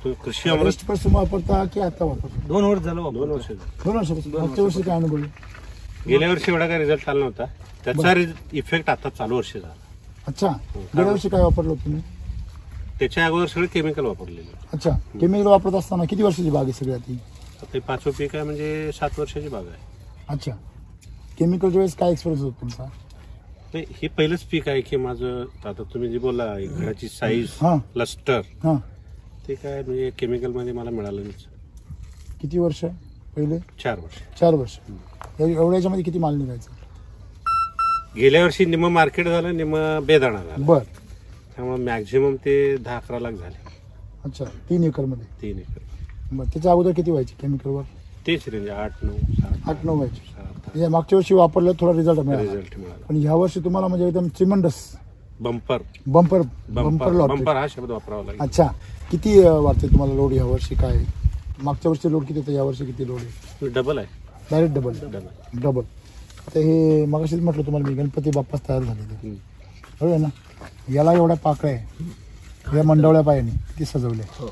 तो कृषी अमृत पासून वापरता की आता वापरता? दोन वर्ष झालं दोन वर्ष झाली. दोन वर्षापासून मागच्या वर्षी काय अनुभव? गेल्या वर्षी एवढा काय रिझल्ट आला नव्हता. त्याचा इफेक्ट आता चालू वर्ष झाला. अच्छा. गेल्या वर्षी काय वापरलं होतं तुम्ही? त्याच्या अगोदर सगळे केमिकल वापरलेले. अच्छा केमिकल वापरत असताना किती वर्षाची बाग आहे सगळ्यात ही? हे पाचवं पीक आहे म्हणजे सात वर्षाची बाग आहे. अच्छा. केमिकलच्या वेळेस काय एक्सपिरियन्स होता तुमचा? नाही, हे पहिलंच पीक आहे की माझं आता तुम्ही जे बोला घराची साईज हा. लस्टर हां. ते काय म्हणजे केमिकलमध्ये मला मिळालं नाही किती वर्ष पहिले? चार वर्ष. चार वर्ष. एव- एवढ्या याच्यामध्ये किती माल निघायचा? गेल्या वर्षी निम मार्केट झालं निम बेदाणा झाला. बर. त्यामुळे मॅक्झिमम ते दहा अकरा लाख झाले. अच्छा तीन एकरमध्ये? तीन एकर. बरं त्याच्या अगोदर किती व्हायचे केमिकलवर तेच रेंज आठ नऊ सात आठ. नऊ व्हायचे. म्हणजे मागच्या वर्षी वापरलं थोडा रिझल्ट मिळाला. रिझल्ट मिळाला. पण ह्या वर्षी तुम्हाला म्हणजे एकदम चिमंडस bumper bumper bumper bumper lot bumper हा शब्द वापरावा लागेल. अच्छा. किती अं, वाटते तुम्हाला लोड ह्या वर्षी? काय? मागच्या वर्षी लोड किती होतं? या वर्षी किती लोड आहे? डबल आहे. डायरेक्ट डबल डबल डबल आता हे मगाशीच म्हटलं तुम्हाला मी गणपती बाप्पाच तयार झालेले. हम्म. आहे ना? याला एवढ्या पाकळ्या आहे. या मंडवळ्या पायाने किती सजवल्या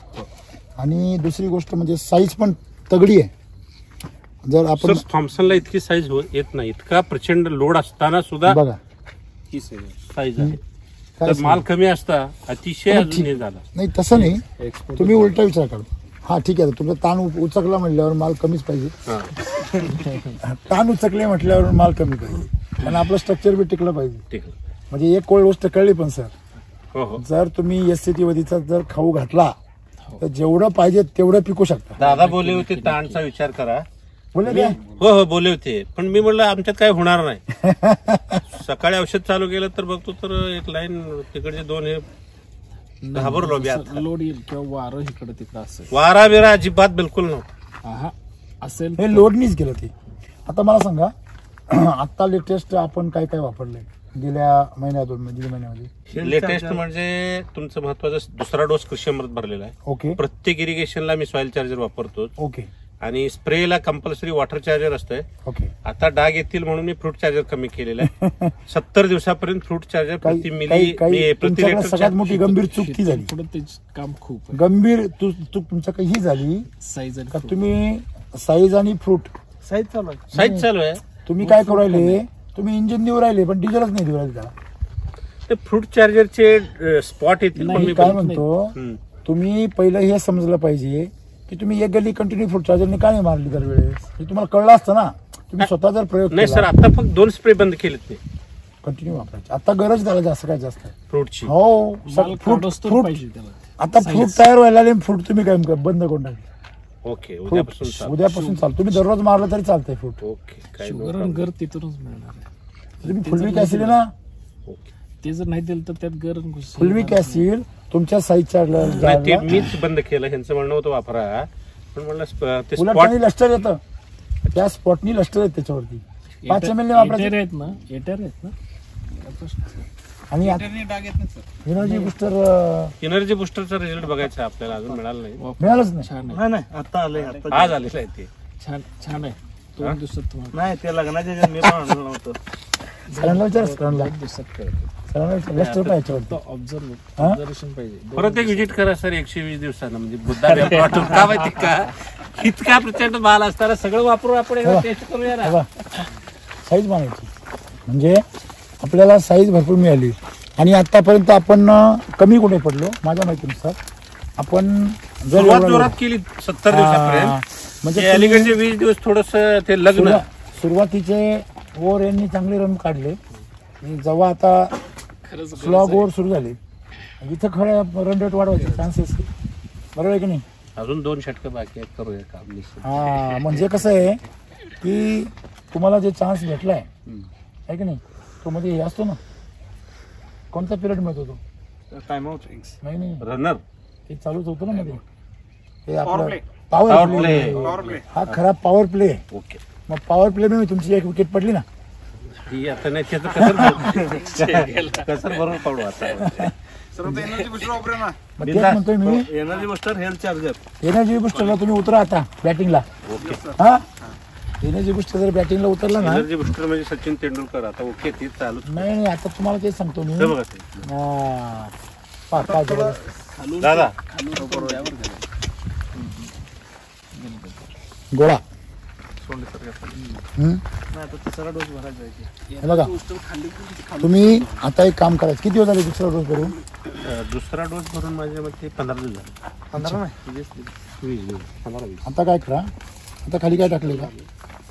आणि दुसरी गोष्ट म्हणजे साईज पण तगडी आहे. जर आपण थॉम्सनला इतकी साईज येत नाही. इतका प्रचंड लोड असताना सुद्धा बघा. ही साईज आहे. तर माल कमी असता अतिशय हे झाला. नाही तसं नाही. तुम्ही उलटा विचार करता हा ठीक आहे. तुमचा ताण उचकला म्हटल्यावर माल कमीच पाहिजे. हा. ताण उचकले म्हटल्यावर माल कमी पाहिजे. आणि आपलं स्ट्रक्चर बी टिकलं पाहिजे. आहे. म्हणजे एक कोळ गोष्ट कळली पण सर. हो हो. जर तुम्ही एस सी टी वधीचा जर खाऊ घातला तर जेवढं पाहिजे तेवढं पिकू शकता. दादा बोलले होते ताणचा विचार करा. बोलले हो हो बोलले होते. पण मी म्हणलं आमच्यात काय होणार नाही. सकाळी औषध चालू केलं तर बघतो तर एक लाईन तिकडचे दोन हे घाबरलो. लोड येईल किंवा वारं इकडे तिकडं असेल. वारा बिरा अजिबात बिलकुल नव्हता. हा असेल हे लोडनीच केलं ते. आता मला सांगा आता लेटेस्ट आपण काय काय वापरलंय? गेल्या महिन्यातून दीड महिन्यामध्ये. लेटेस्ट म्हणजे तुमचं महत्वाचं दुसरा डोस कृषी अमृत भरलेला आहे. ओके. प्रत्येक इरिगेशनला मी सॉइल चार्जर वापरतो ओके. आणि स्प्रेला कंपल्सरी वॉटर चार्जर असतंय. ओके. आता डाग येतील म्हणून मी फ्रूट चार्जर कमी केलेला आहे. सत्तर दिवसापर्यंत फ्रूट चार्जर काही प्रति मिली काही काही मी प्रति तुमच्याकडे लिटर सगळ्यात मोठी गंभीर चूक ती झाली. पुढे काम खूप आहे. गंभीर तू- चूक तुमच्याकडे ही झाली साईज का तुम्ही साईज आणि फ्रूट साईज चालू आहे. साईज चालू आहे. तुम्ही काय करू राहिले? तुम्ही इंजिन देऊ राहिले पण डिझेलच नाही देऊ राहिले त्याला. ते फ्रूट चार्जरचे स्पॉट येतील पण मी काय म्हणतो हम्म. तुम्ही पहिलं हे समजलं पाहिजे की तुम्ही एक गल्ली कंटिन्यू फ्रूट चार्जरने काय नाही मारली दरवेळेस? हे तुम्हाला कळलं असतं ना? तुम्ही स्वतः जर प्रयोग नाही सर आता फक्त दोन स्प्रे बंद केलेत मी कंटिन्यू वापरायचे. आता गरज त्याला जास्त काय जास्त. फ्रूटची हो माल फ्रूट फ्रूट पाहिजे त्याला. आता फ्रूट तयार व्हायला लागले फ्रूट तुम्ही काय बंद करून टाकले? ओके उद्यापासून चालू. उद्यापासून चाल तुम्ही दररोज मारलं तरी चालतंय फ्रूट ओके काय no शुगर आणि problem. गर तिथूनच मिळणार आहे. तुम्ही फुलविक ऍसिड आहे ना? ओके. ते जर नाही दिलं तर त्यात गर आणि घुस- फुलविक ऍसिड तुमच्या साईजच्या नाही ते मीच बंद केलं ह्यांचं म्हणणं होतं वापरा. पण म्हणलं ते उलट लष्टर येतं. त्या स्पॉटनी लष्टर येत त्याच्यावरती. पाच एटर- एम एल एटर वापरायचे आहेत ना एटर आहेत ना. आणि इंटरनेट डाग येत नाही सर एनर्जी बुस्टर एनर्जी बुस्टरचा रिझल्ट बघायचा आहे आपल्याला अजून मिळाला नाही. मिळालंच नाही. छान आहे. नाही नाही आता आलंय आता आज आलेलं आहे ते. छान छान आहे. दोन दिवसात तुम्हाला. नाही ते लग्नाच्या ह्याच्यात मी पण आणलं नव्हतं. सरांना विचार सरांना. दोन दिवसात कळतं. सरांना विचार लष्टर पाहिजे वाटतं. ऑब्झर्व हा? ऑब्झर्वेशन पाहिजे. दोन परत एक विजिट करा सर एकशे वीस दिवसानं. म्हणजे बुद्धा वाटून का माहिती का? इतका प्रचंड माल असताना सगळं वापरू आपण टेस्ट करूया ना. बघा साईज मानायची. म्हणजे आपल्याला साईज भरपूर मिळाली. आणि आतापर्यंत आपण कमी कुठे पडलो माझ्या माहितीनुसार. आपण जर जोरात केली सत्तर दिवसापर्यंत. म्हणजे अलीकडचे वीस दिवस थोडस ते लग्न. सुरुवा- सुरुवातीचे ओव्हर यांनी चांगले रन काढले. जेव्हा आता स्लॉग ओव्हर सुरू झाले. इथं खरं रन रेट वाढवायचे चान्सेस बरोबर आहे की नाही? अजून दोन षटकं बाकी आहेत करूया काम हा म्हणजे कसं आहे की तुम्हाला जे चान्स भेटलाय आहे की नाही? मध्ये हे असतो ना? कोणता पिरियड मिळतो तो टाइम आउट नाही नाही. रनर ते चालूच होतं ना मध्ये. ते आपलं power play play. Power play हा खरा पॉवर प्ले ओके मग पॉवर प्ले मध्ये तुमची एक विकेट पडली ना? ही आता नाही त्याचं कसर कसर भरून पडू आता. Energy booster health charger energy बुस्टरला तुम्ही उतरा आता बॅटिंगला ओके हा? एनर्जी बुस्टर जर बॅटिंगला उतरला ना एनर्जी बुस्टर म्हणजे सचिन तेंडुलकर. आता ओके ते चालू नाही नाही आता तुम्हाला तेच सांगतो मी. हे बघा ते. हा. पहा, काय जबरदस्त. दादा. गोळा. हम्म? हे बघा. तुम्ही आता एक काम करायचं किती दिवस झाले दुसरा डोस करून अं, दुसरा डोस भरून माझ्या मते पंधरा दिवस झाले. पंधरा नाही? वीस वीस दिवस. पंधरा वीस आता काय करा? आता खाली काय टाकले का?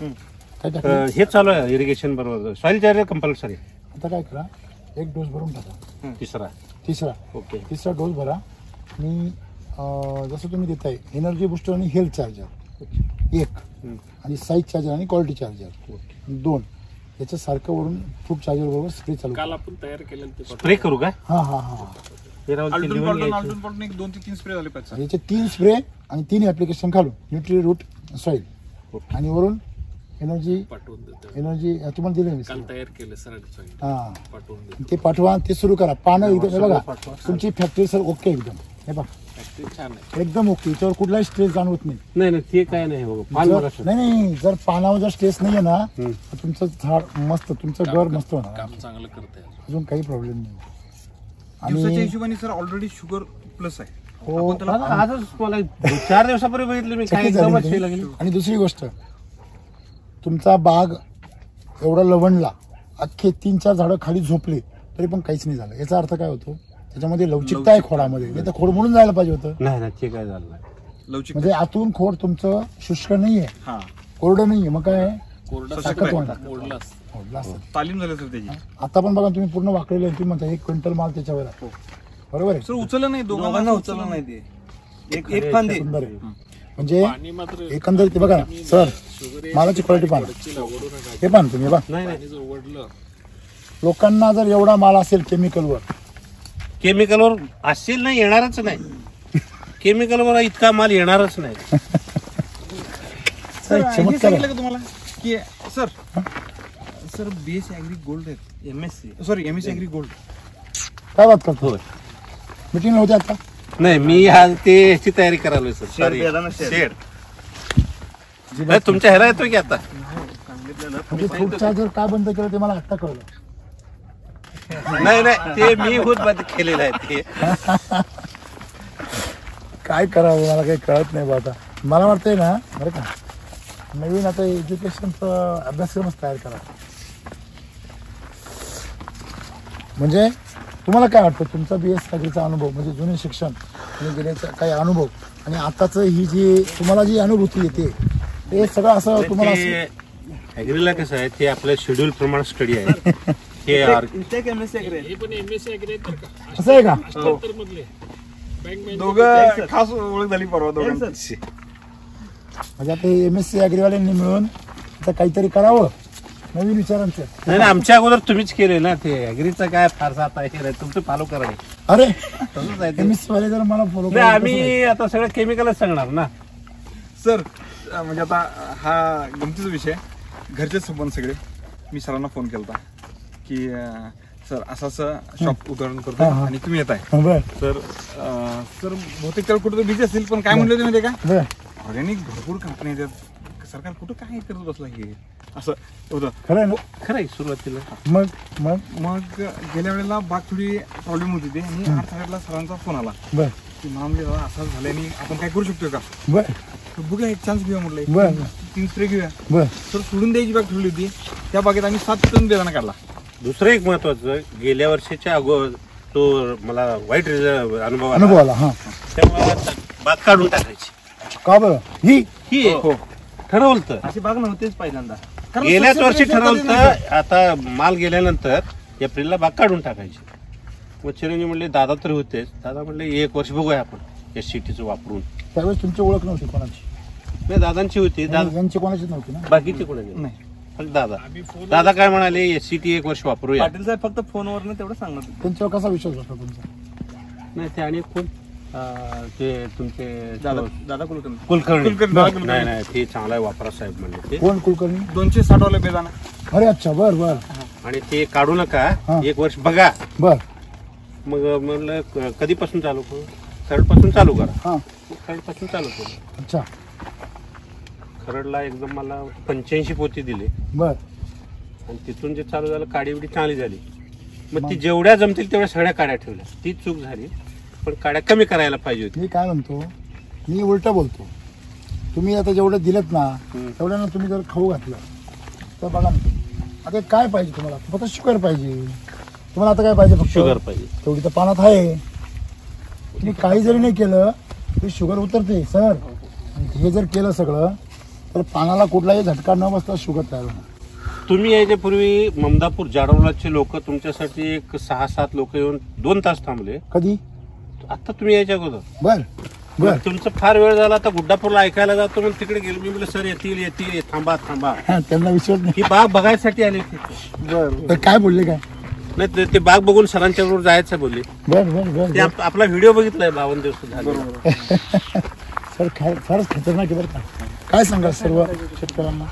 काय अं, हे चालू आहे इरिगेशन बरोबर. सॉइल चार्जर कंपल्सरी आता काय करा एक डोस भरून टाका. तिसरा. तिसरा. ओके. तिसरा डोस भरा. आणि अं, जसं तुम्ही देताय एनर्जी बुस्टर आणि हेल्थ चार्जर एक. आणि साईज चार्जर आणि क्वालिटी चार्जर ओके. दोन. याच्या सारखं वरून फूड चार्जर बरोबर स्प्रे चालू काल. आपण तयार केलेलं ते स्प्रे करू का? हा हा हा हे. राहुल ते आलटून लिहून पलटून घ्यायचं. आलटून पलटून एक दोन ते तीन स्प्रे झाले पाहिजे. याचे तीन स्प्रे आणि तीन ऍप्लिकेशन घालून न्यूट्री रूट सॉईल. आणि वरून एनर्जी पाठवून देतो एनर्जी तुम्हाला दिलं मी. काल तयार केलं सरांनी सांगितलं हा. पाठवून देतो ते पाठवा ते सुरू करा. पानं एकदम हे बघा तुमची फॅक्टरी सर ओके एकदम. हे बघा. ऍक्टिव्ह छान आहे. एकदम ओके याच्यावर कुठलाही स्ट्रेस जाणवत नाही. नाही नाही ते काय नाही बघा. जर-. नाही नाही जर पानावर जर स्ट्रेस नाही आहे ना. तर तुमचं झाड मस्त तुमचं घर मस्त होणार. काम चांगलं करते अजून काही प्रॉब्लेम नाही. दिवसाच्या आणि हिशोबाने सर ऑलरेडी शुगर प्लस आहे. हो दादा, आजच मला चार दिवसापूर्वी बघितलं मी. काय चकित झाले एकदमच मी हे तुम्ही. लागली. आणि दुसरी गोष्ट तुमचा बाग एवढा लवणला अख्खे तीन चार झाडं खाली झोपले तरी पण काहीच नाही झालं. याचा अर्थ काय होतो? त्याच्यामध्ये लवचिकता आहे खोडामध्ये. नाही तर खोड म्हणून जायला पाहिजे होतं. नाही नाही ते काय झालं नाही. लवचिक म्हणजे आतून खोड तुमचं शुष्क नाहीये. हा. कोरडं नाहीये. मग काय? आहे? कोरडा ताकद आहे. होणार. मोडलास खोडला असेल. तालीम झाली सर त्याची. आता पण बघा तुम्ही पूर्ण वाकलेले आहे. तुम्ही म्हणता एक क्विंटल माल त्याच्यावर आहे. बरोबर आहे? सर उचललं नाही दोघांना दोघांना उचललं नाही ते. एक एक फांदी. सुंदर आहे. म्हणजे पाणी मात्र एकंदरीत ते बघा ना सर मालाची क्वालिटी पाहा हे पाहा तुम्ही लोकांना जर एवढा माल असेल केमिकलवर केमिकलवर असेल नाही येणारच नाही. केमिकलवर इतका माल येणारच नाही. सर हे सांगितलं. का तुम्हाला? की sir sir BSc agri gold आहेत. M S C sorry M S agri gold काय बात करतो? होय. मिटिंग होते आता? नाही मी आज ते ह्याची तयारी करायला सर शेड सॉरी. द्यायला ना शेड. शेड. नाही, तुमच्या ह्याला येतोय की आता? सांगितलेलं म्हणजे चार्जर का बंद केलं ते मला आत्ता कळलं. नाही नाही ते मी होत बंद केलेलं आहे ते. काय करावं मला काही कळत नाही बा आता. मला वाटतंय ना बरं का नवीन आता एज्युकेशनचा अभ्यासक्रमच तयार करा. म्हणजे तुम्हाला काय वाटतं? तुमचा बी एस चा अनुभव म्हणजे जुने शिक्षण आणि गेल्याचा काही अनुभव आणि आताच ही जी तुम्हाला जी अनुभूती येते ते सगळं असं तुम्हाला असं- ऍग्रीला कसं आहे ते आपल्या शेड्यूल प्रमाणे स्टडी आहे. हे आर- एम एस सी का. असं आहे का? मधले बँक दोघं खास ओळख झाली परवा दोघांची. म्हणजे आता एम एस सी अग्रीवाल्यांनी मिळून आता काहीतरी करावं. नवीन विचारांचं. नाही नाही, आमच्या अगोदर तुम्हीच केले ना ते. ऍग्रीचं काय फारसा आता हे नाही तुमचं फॉलो करा हे. अरे तसंच आहे ते. वाले जर मला फॉलो नाही आम्ही आता सगळं केमिकलच सांगणार ना. सर अं, म्हणजे आता हा गमतीचा विषय घरचे संबंध सगळे मी सरांना फोन केला की अं, सर असं असं शॉप उदाहरण करतो हा, हा. आणि तुम्ही येत आहे हा, बर. तर अं, सर बहुतेक त्याला कुठं बिझी असतील पण काय म्हणले तुम्ही का? बर. ऑर्गॅनिक भरपूर कंपनी आहेत सरकार कुठं काय करत बसला हे? असं होतं खरं आहे ना? खरं आहे सुरुवातीला. मग मग? मग गेल्या वेळेला बाग थोडी प्रॉब्लेम होती ते आणि आठ तारखेला सरांचा फोन आला. बर. की मामले दादा असं झालं आणि आपण काय करू शकतो का? बर. तर बघूया एक चान्स घेऊया म्हटलं. बर. तीन स्प्रे घेऊया. बर. तर सोडून द्यायची बाग ठेवली होती. त्या बागेत आम्ही सात टन बेदाना काढला. दुसरं एक महत्वाचं गेल्या वर्षाच्या अगोदर तो मला वाईट रिझल्ट अनुभव अनुभव आला आला हा. त्यामुळे बाग काढून टाकायची. का बरं? ही? ही हो. ठरवलं तर अशी बाग नव्हतीच पहिल्यांदा. कारण गेल्याच वर्षी ठरवलं तर आता माल गेल्यानंतर एप्रिलला बाग काढून टाकायची. मग चिरंजी म्हणले दादा तर होतेच. दादा म्हणले एक वर्ष बघूया आपण एस सी टीचं वापरून. त्यावेळेस तुमची ओळख नव्हती कोणाची? नाही दादांची होती. दादा यांची कोणाचीच नव्हती ना? बाकीचे कोणाचे नाही. फक्त दादा दादा काय म्हणाले एस सी टी एक वर्ष वापरूया. पाटील साहेब फक्त फोनवर तेवढं सांगत होते. त्यांच्यावर कसा विश्वास बसला तुमचा? नाही ते आणि कोण अं, ते तुमचे दादा दादा कुलकर्णी. कुलकर्णी. कुलकर्णी, दादा कुलकर्णी. नाही नाही ते चांगला आहे वापरा साहेब म्हणले ते. कोण कुलकर्णी? दोनशे साठ वाले बेदाना. अरे अच्छा बर बर. आणि ते काढू नका हा. एक वर्ष बघा. बर. मग म्हणलं क- कधीपासून चालू करू? खरडपासून चालू करा. हा. मग खरडपासून चालू करू. अच्छा. खरडला एकदम मला पंच्याऐंशी पोती दिले. बर. आणि तिथून जे चालू झालं काडी बिडी चांगली झाली. मग ती जेवढ्या जमतील तेवढ्या सगळ्या काड्या ठेवल्या. ती चूक झाली. पण काड्या कमी करायला पाहिजे होती मी काय म्हणतो मी उलट बोलतो. तुम्ही आता जेवढं दिलेत ना हम्म. तेवढ्यानं तुम्ही जर खाऊ घातलं तर बघा ना. आता काय पाहिजे तुम्हाला? फक्त शुगर पाहिजे. तुम्हाला आता काय पाहिजे फक्त? शुगर पाहिजे. तेवढी तर पानात आहे. तुम्ही काही जरी नाही केलं तरी शुगर उतरते सर. हे जर केलं सगळं तर पानाला कुठलाही झटका न बसता शुगर तयार होणार. तुम्ही यायच्या पूर्वी ममदापूर जाडवलाचे लोक तुमच्यासाठी एक सहा सात लोक येऊन दोन तास थांबले. कधी? आता तुम्ही यायच्या अगोदर. बर बर. तुमचा फार वेळ झाला आता गुड्डापूरला ऐकायला जातो मग तिकडे गेलो. मी म्हणलं सर येतील येतील थांबा थांबा. हा, त्यांना विश्वास नाही. ही बाग बघायसाठी आली होती. बर तर काय बोलले काय? नाही ते- ते बाग बघून सरांच्या बरोबर जायचं बोलले. बर बर बर ते आप- आपला व्हिडिओ बघितलाय बावन्न दिवस झाले. सर काय फारच खतरनाक आहे बरं का. काय सांगाल सर्व शेतकऱ्यांना?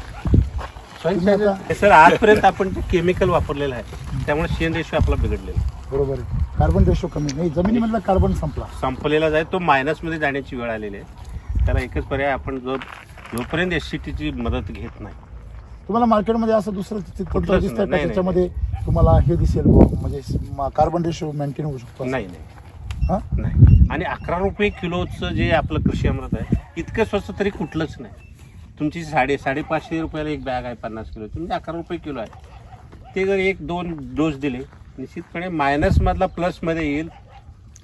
तुम्ही आता सर आजपर्यंत आपण जे केमिकल वापरलेलं आहे त्यामुळे शेण रेशो आपला बिघडलेला आहे. बरोबर आहे. कार्बन रेशो कमी नाही जमिनीमधला कार्बन संपला. संपलेला जाईल तो मायनसमध्ये जाण्याची वेळ आलेली आहे. त्याला एकच पर्याय आपण जो जोपर्यंत एस ची मदत घेत नाही. तुम्हाला मार्केटमध्ये असं दुसरं चित्र कुठलंच दिसतंय का? नाही, त्याच्यामध्ये तुम्हाला हे दिसेल बुवा, म्हणजे कार्बन रेशो मेंटेन होऊ शकतो? नाही नाही. हा? नाही. आणि अकरा रुपये किलोचं जे आपलं कृषी अमृत आहे इतकं स्वस्त तरी कुठलंच नाही. तुमची साडे साडेपाचशे रुपयाला एक बॅग आहे पन्नास किलो म्हणजे अकरा रुपये किलो आहे. ते जर एक दोन डोस दिले निश्चितपणे मायनस मधला प्लसमध्ये येईल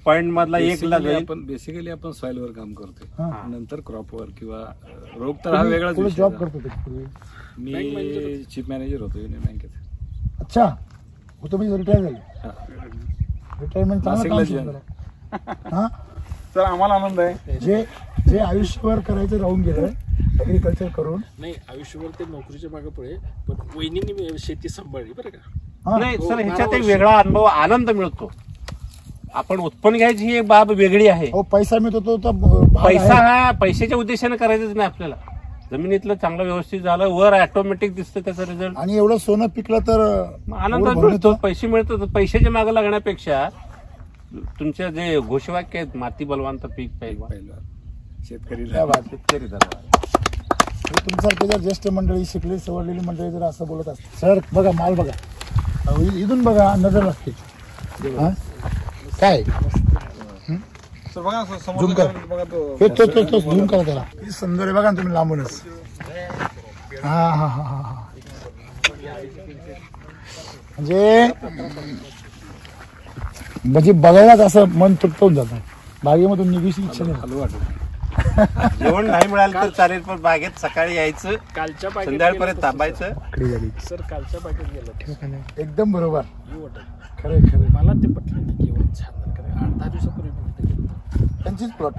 पॉईंट मधला एक ला जाईल. आपण बेसिकली आपण सॉइलवर काम करतोय. हा. नंतर क्रॉपवर किंवा अं, रोग तर हा विषय जॉब. करत होते मी चीफ मॅनेजर होतो. युनियन बँकेत अच्छा. हो. तुम्ही रिटायर झाले हा. रिटायरमेंट चांगलं तर आम्हाला आनंद आहे. जे जे आयुष्यभर करायचं राहून गेलं ऍग्रिकल्चर करून. नाही आयुष्यभर ते नोकरीच्या मागे पुढे पण वहिनीने शेती सांभाळली बरं का? हा. नाही हो, सर बारा ह्याच्यात एक. वेगळा अनुभव आनंद मिळतो. आपण उत्पन्न घ्यायची ही एक बाब वेगळी आहे. अहो पैसा मिळतो तो पैसा. हा पैशाच्या उद्देशाने करायचंच नाही आपल्याला. जमिनीतलं चांगलं व्यवस्थित झालं वर ऑटोमॅटिक दिसतं त्याचा रिझल्ट आणि एवढं सोनं पिकलं तर आनंद मिळतो. पैसे मिळतात. पैशाच्या मागे लागण्यापेक्षा तुमच्या जे घोषवाक्य आहेत माती बलवान तर पीक पाहिजे पहिलं शेतकरी. हे तुमच्यासारखे जर ज्येष्ठ मंडळी शिकलेली सवरलेली मंडळी जर असं बोलत असतील सर बघा माल बघा. अहो, इ- इथून बघा नजर लागते. हा? काय? बघा स- समोर Zoom कर. बघा तो. तो तो तो तो झूम करा त्याला. किती सुंदर आहे बघा ना तुम्ही लांबूनच. हा हा हा हा हा. म्हणजे म्हणजे बघायलाच असं मन तृप्त होऊन जातं. बागेमधून निघूशी इच्छा नाही. हलू वाटत. जेवण नाही मिळालं तर चालेल पण बागेत सकाळी यायचं कालच्या बागेत संध्याकाळपर्यंत गेलो थांबायचं. झाली सर कालच्या बागेत गेलो एकदम बरोबर. खरे खरे मला ते पटलं नाही की एवढं छान. कारण आठ दहा दिवसापूर्वी मी तिथे गेलो त्यांचीच प्लॉट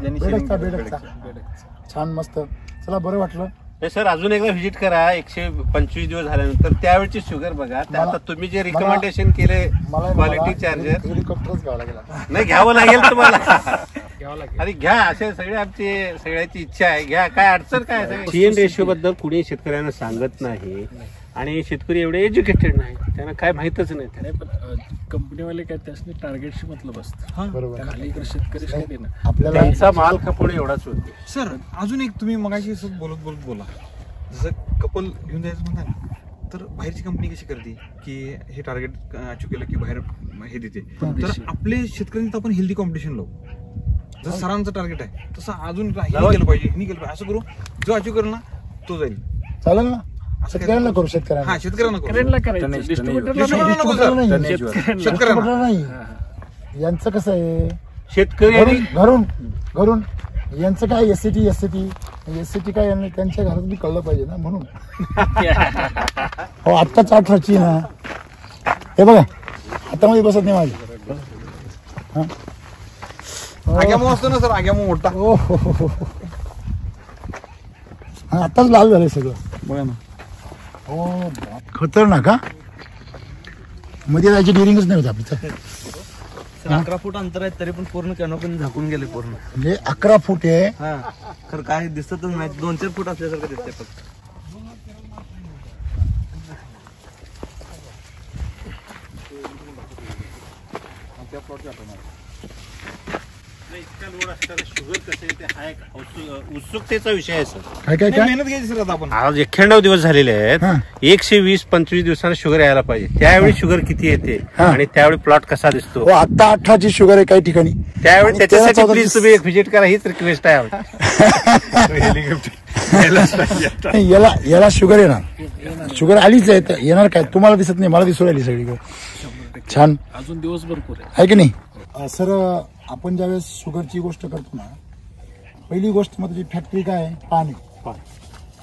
ज्यांनी बेडकचा शेअरिंग बेडकचा. बेडकचं. छान मस्त. चला बरं वाटलं. नाही सर अजून एकदा व्हिजिट करा. एकशे पंचवीस दिवस झाल्यानंतर त्यावेळची शुगर बघा. त्या मला- आता तुम्ही जे रिकमेंडेशन केले मला क्वालिटी चार्जर हेलिकॉप्टरच घ्यावं लागेल आता. नाही घ्यावं लागेल तुम्हाला. घ्यावं लागेल. अरे घ्या असे सगळे आमची सगळ्याची इच्छा आहे. घ्या काय अडचण काय सीएन रेशो बद्दल कुणी शेतकऱ्यांना सांगत नाही. आणि शेतकरी एवढे एज्युकेटेड नाही. त्यांना काय माहीतच नाही त्याला नाही पण कंपनीवाले काय त्यासनी टार्गेटशी मतलब असतं. बरोबर. इकडे शेतकरी आपल्याला त्यांचा माल खपवणे एवढाच होते. सर अजून एक तुम्ही मगाशी असं बोलत बोलत बोला. जसं कपल घेऊन जायचं म्हणता ना तर बाहेरची कंपनी कशी करते? की हे टार्गेट अचीव केलं की बाहेर हे देते. तर आपले शेतकऱ्यांनी तर आपण हेल्दी कॉम्पिटिशन लावू. जसं सरांचं टार्गेट आहे तसं अजून हे केलं पाहिजे हे केलं पाहिजे. असं करू जो अचीव करेल ना तो जाईल. चालेल ना? शेतकऱ्यांना करू शेतकऱ्यांना. हा शेतकऱ्यांना करू. शेतकऱ्यांना करायचं. डिस्ट्रीब्युटरला डिस्ट्रीब्युटरला नको शेतकऱ्यांना सर. नाही. शेतकऱ्यांना. शेतकऱ्यांना. शेतकऱ्यांना नाही. यांचं कसं आहे? शेतकरी आणि घरून घरून. घरून यांचं काय S C T S C T S C T काय यांना त्यांच्या घरात बी कळलं पाहिजे ना म्हणून. हो आत्ताच अठराची ना. हे बघा हातामध्ये बसत नाही माझी आग्यामो असतो ना सर आग्यामो मोठा. ओ हो हो हो हो. हा, आत्ताच लाल झालंय सगळं. बघा ना. हो बाप. खतरनाक हा? मध्ये जायची डिरिंगच नाही होत आपली अकरा फूट अंतर आहे तरी पण पूर्ण कॅनोपीन झाकून गेले पूर्ण. म्हणजे अकरा फूट आहे. हा. खरं काय दिसतच नाही. दोन चार फूट असल्यासारखं दिसतंय फक्त. इतका लोड असताना शुगर कसं आहे ते हा एक उत्सु- उत्सुकतेचा विषय आहे सर. काय काय नाही, काय? मेहनत घ्यायची सर आता आपण. आज एक्क्याण्णव दिवस झालेले हा. आहेत एकशे वीस पंचवीस दिवसांना शुगर यायला पाहिजे. त्यावेळी शुगर किती येते हा. आणि त्यावेळी प्लॉट कसा दिसतो? हो आत्ता अठराची शुगर आहे काही ठिकाणी. त्यावेळी आणि त्याच्यासाठी तेरा प्लीज चौदा तुम्ही एक व्हिजिट करा हीच रिक्वेस्ट आहे नाही, याला याला शुगर येणार. शुगर आलीच आहे तर येणार काय? तुम्हाला दिसत नाही मला दिसू राहिली सगळीकडे. छान. अजून दिवस भरपूर आहे की नाही? सर आपण ज्यावेळेस शुगरची गोष्ट करतो ना पहिली गोष्ट म्हणजे फॅक्टरी काय आहे? पाणी.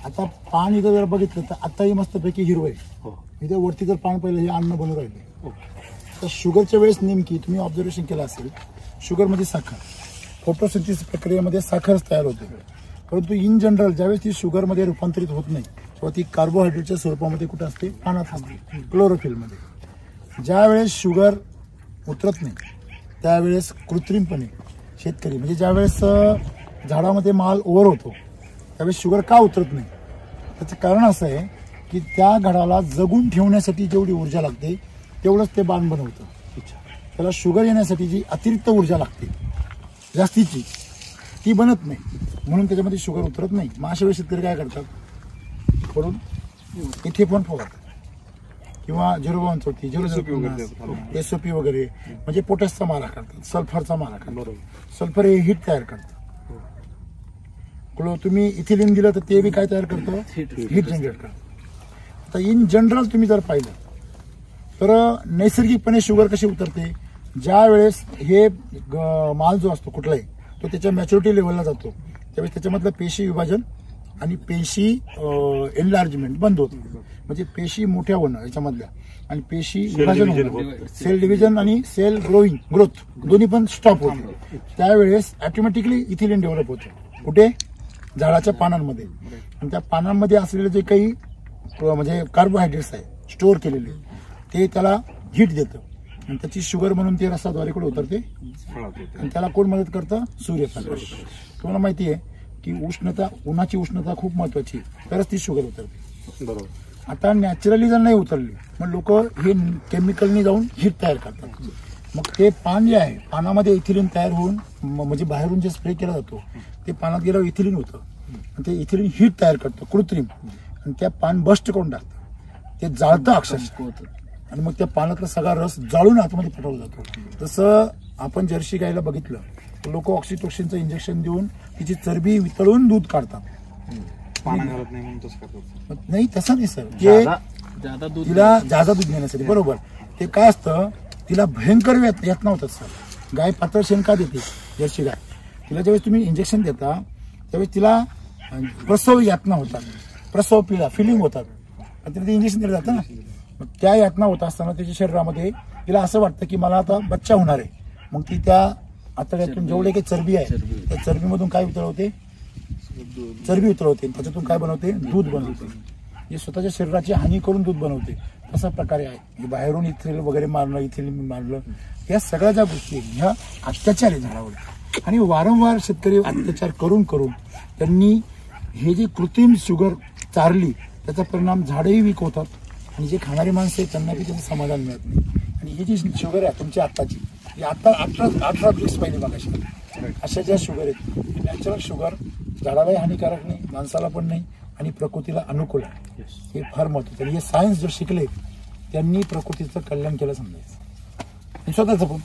आता पान इथं जर बघितलं तर आताही मस्तपैकी हिरवं आहे. इथे वरती जर पान पहिलं हे अन्न बनवून राहिले. तर शुगरच्या वेळेस नेमकी तुम्ही ऑब्झर्वेशन केलं असेल शुगरमध्ये साखर. फोटोसिंथिस प्रक्रियेमध्ये साखरच तयार होते. परंतु इन जनरल ज्यावेळेस ती शुगरमध्ये रूपांतरित होत नाही तेव्हा ती कार्बोहायड्रेटच्या स्वरूपामध्ये कुठं असते? पानात असते. क्लोरोफिलमध्ये ज्यावेळेस शुगर उतरत नाही त्यावेळेस कृत्रिमपणे शेतकरी म्हणजे ज्यावेळेस झाडामध्ये माल ओव्हर होतो त्यावेळेस शुगर का उतरत नाही? त्याचं कारण असं आहे की त्या घडाला जगून ठेवण्यासाठी जेवढी ऊर्जा लागते तेवढंच ते बाण बनवतं. त्याला शुगर येण्यासाठी जी अतिरिक्त ऊर्जा लागते जास्तीची ती बनत नाही. म्हणून त्याच्यामध्ये शुगर उतरत नाही. मग अशा वेळेस शेतकरी काय करतात? करून इथे पण फवारतात किंवा झिरो बावन चौथी झिरो एस ओ पी वगैरे म्हणजे पोटॅशचा मारा करतात सल्फरचा मारा करतात. सल्फर हे हिट तयार करतं क्लो तुम्ही इथिलिन दिलं तर ते बी काय तयार करतं? हिट जनरेट करतं. आता इन जनरल तुम्ही जर पाहिलं तर नैसर्गिकपणे शुगर कशी उतरते? ज्या वेळेस हे माल जो असतो कुठलाही तो त्याच्या मॅच्युरिटी लेवलला जातो. त्यावेळेस त्याच्यामधलं पेशी विभाजन आणि पेशी एनलार्जमेंट बंद होतं. म्हणजे पेशी मोठ्या होणं याच्यामधल्या. आणि पेशी विभाजन होणं. सेल डिव्हिजन आणि सेल ग्रोईंग ग्रोथ दोन्ही पण स्टॉप होते. त्यावेळेस ऑटोमॅटिकली इथिलिन डेव्हलप होतं. कुठे? झाडाच्या पानांमध्ये. आणि त्या पानांमध्ये असलेले जे काही म्हणजे कार्बोहायड्रेट्स आहे स्टोअर केलेले ते त्याला हीट देतं. आणि त्याची शुगर म्हणून ते रसाद्वारे कुठे उतरते आणि त्याला कोण मदत करतं? सूर्यप्रकाश तुम्हाला माहिती आहे की उष्णता उन्हाची उष्णता खूप महत्वाची आहे. तरच ती शुगर उतरते. बरोबर. आता नॅचरली जर नाही उतरली. मग लोक हे केमिकलनी जाऊन हीट तयार करतात. मग ते पान जे आहे पानामध्ये इथिलिन तयार होऊन म्हणजे बाहेरून जे स्प्रे केला जातो ते पानात गेल्यावर इथिलिन होतं. आणि ते इथिलिन हीट तयार करतं कृत्रिम. आणि त्या पान बस्ट करून टाकतं. ते जाळतं अक्षरशः. आणि मग त्या पानातला सगळा रस जाळून आतमध्ये पाठवला जातो. तसं आपण जर्सी गायला बघितलं लोक ऑक्सिटोक्सिनचं इंजेक्शन देऊन तिची चरबी वितळून दूध काढतात. नाही म्हणून तसं नाही तसं नाही सर. ते जादा दूध तिला घेण्यासाठी बरोबर. ते काय असतं तिला भयंकर यातना होतात सर. गाय पातळ शेण का देते जर्सी गाय. तिला ज्यावेळेस तुम्ही इंजेक्शन देता त्यावेळेस तिला प्रसव यातना होतात. प्रसव पिळा फिलिंग होतात. आणि तिला ते इंजेक्शन दिलं जातं ना. मग त्या यातना होत असताना त्याच्या शरीरामध्ये तिला असं वाटतं की मला आता बच्चा होणार आहे. मग ती त्या आतड्यातून जेवढे काही चरबी आहे त्या चरबीमधून काय उतरवते? चरबी उतरवते त्याच्यातून काय बनवते? दूध बनवते. हे स्वतःच्या शरीराची हानी करून दूध बनवते. तसा प्रकारे आहे. बाहेरून इथेल वगैरे मारणं इथेल मारलं या सगळ्या ज्या गोष्टी ह्या अत्याचार आहे झाडावर. आणि वारंवार शेतकरी अत्याचार करून करून त्यांनी हे जी कृत्रिम शुगर चारली त्याचा परिणाम झाडही वीक होतात आणि जे खाणारी माणसं आहेत त्यांना बी त्याचं समाधान मिळत नाही. आणि ही जी शुगर आहे तुमची आत्ताची ही आत्ता अठरा अठरा ब्रिक्स पाहिजे मगाशी अशा ज्या शुगर आहेत नॅचरल शुगर झाडालाही हानिकारक नाही माणसाला पण नाही आणि प्रकृतीला अनुकूल आहे. हे फार महत्वाचं आणि हे सायन्स जर शिकले त्यांनी प्रकृतीचं कल्याण केलं समजायचं. स्वतःचं पण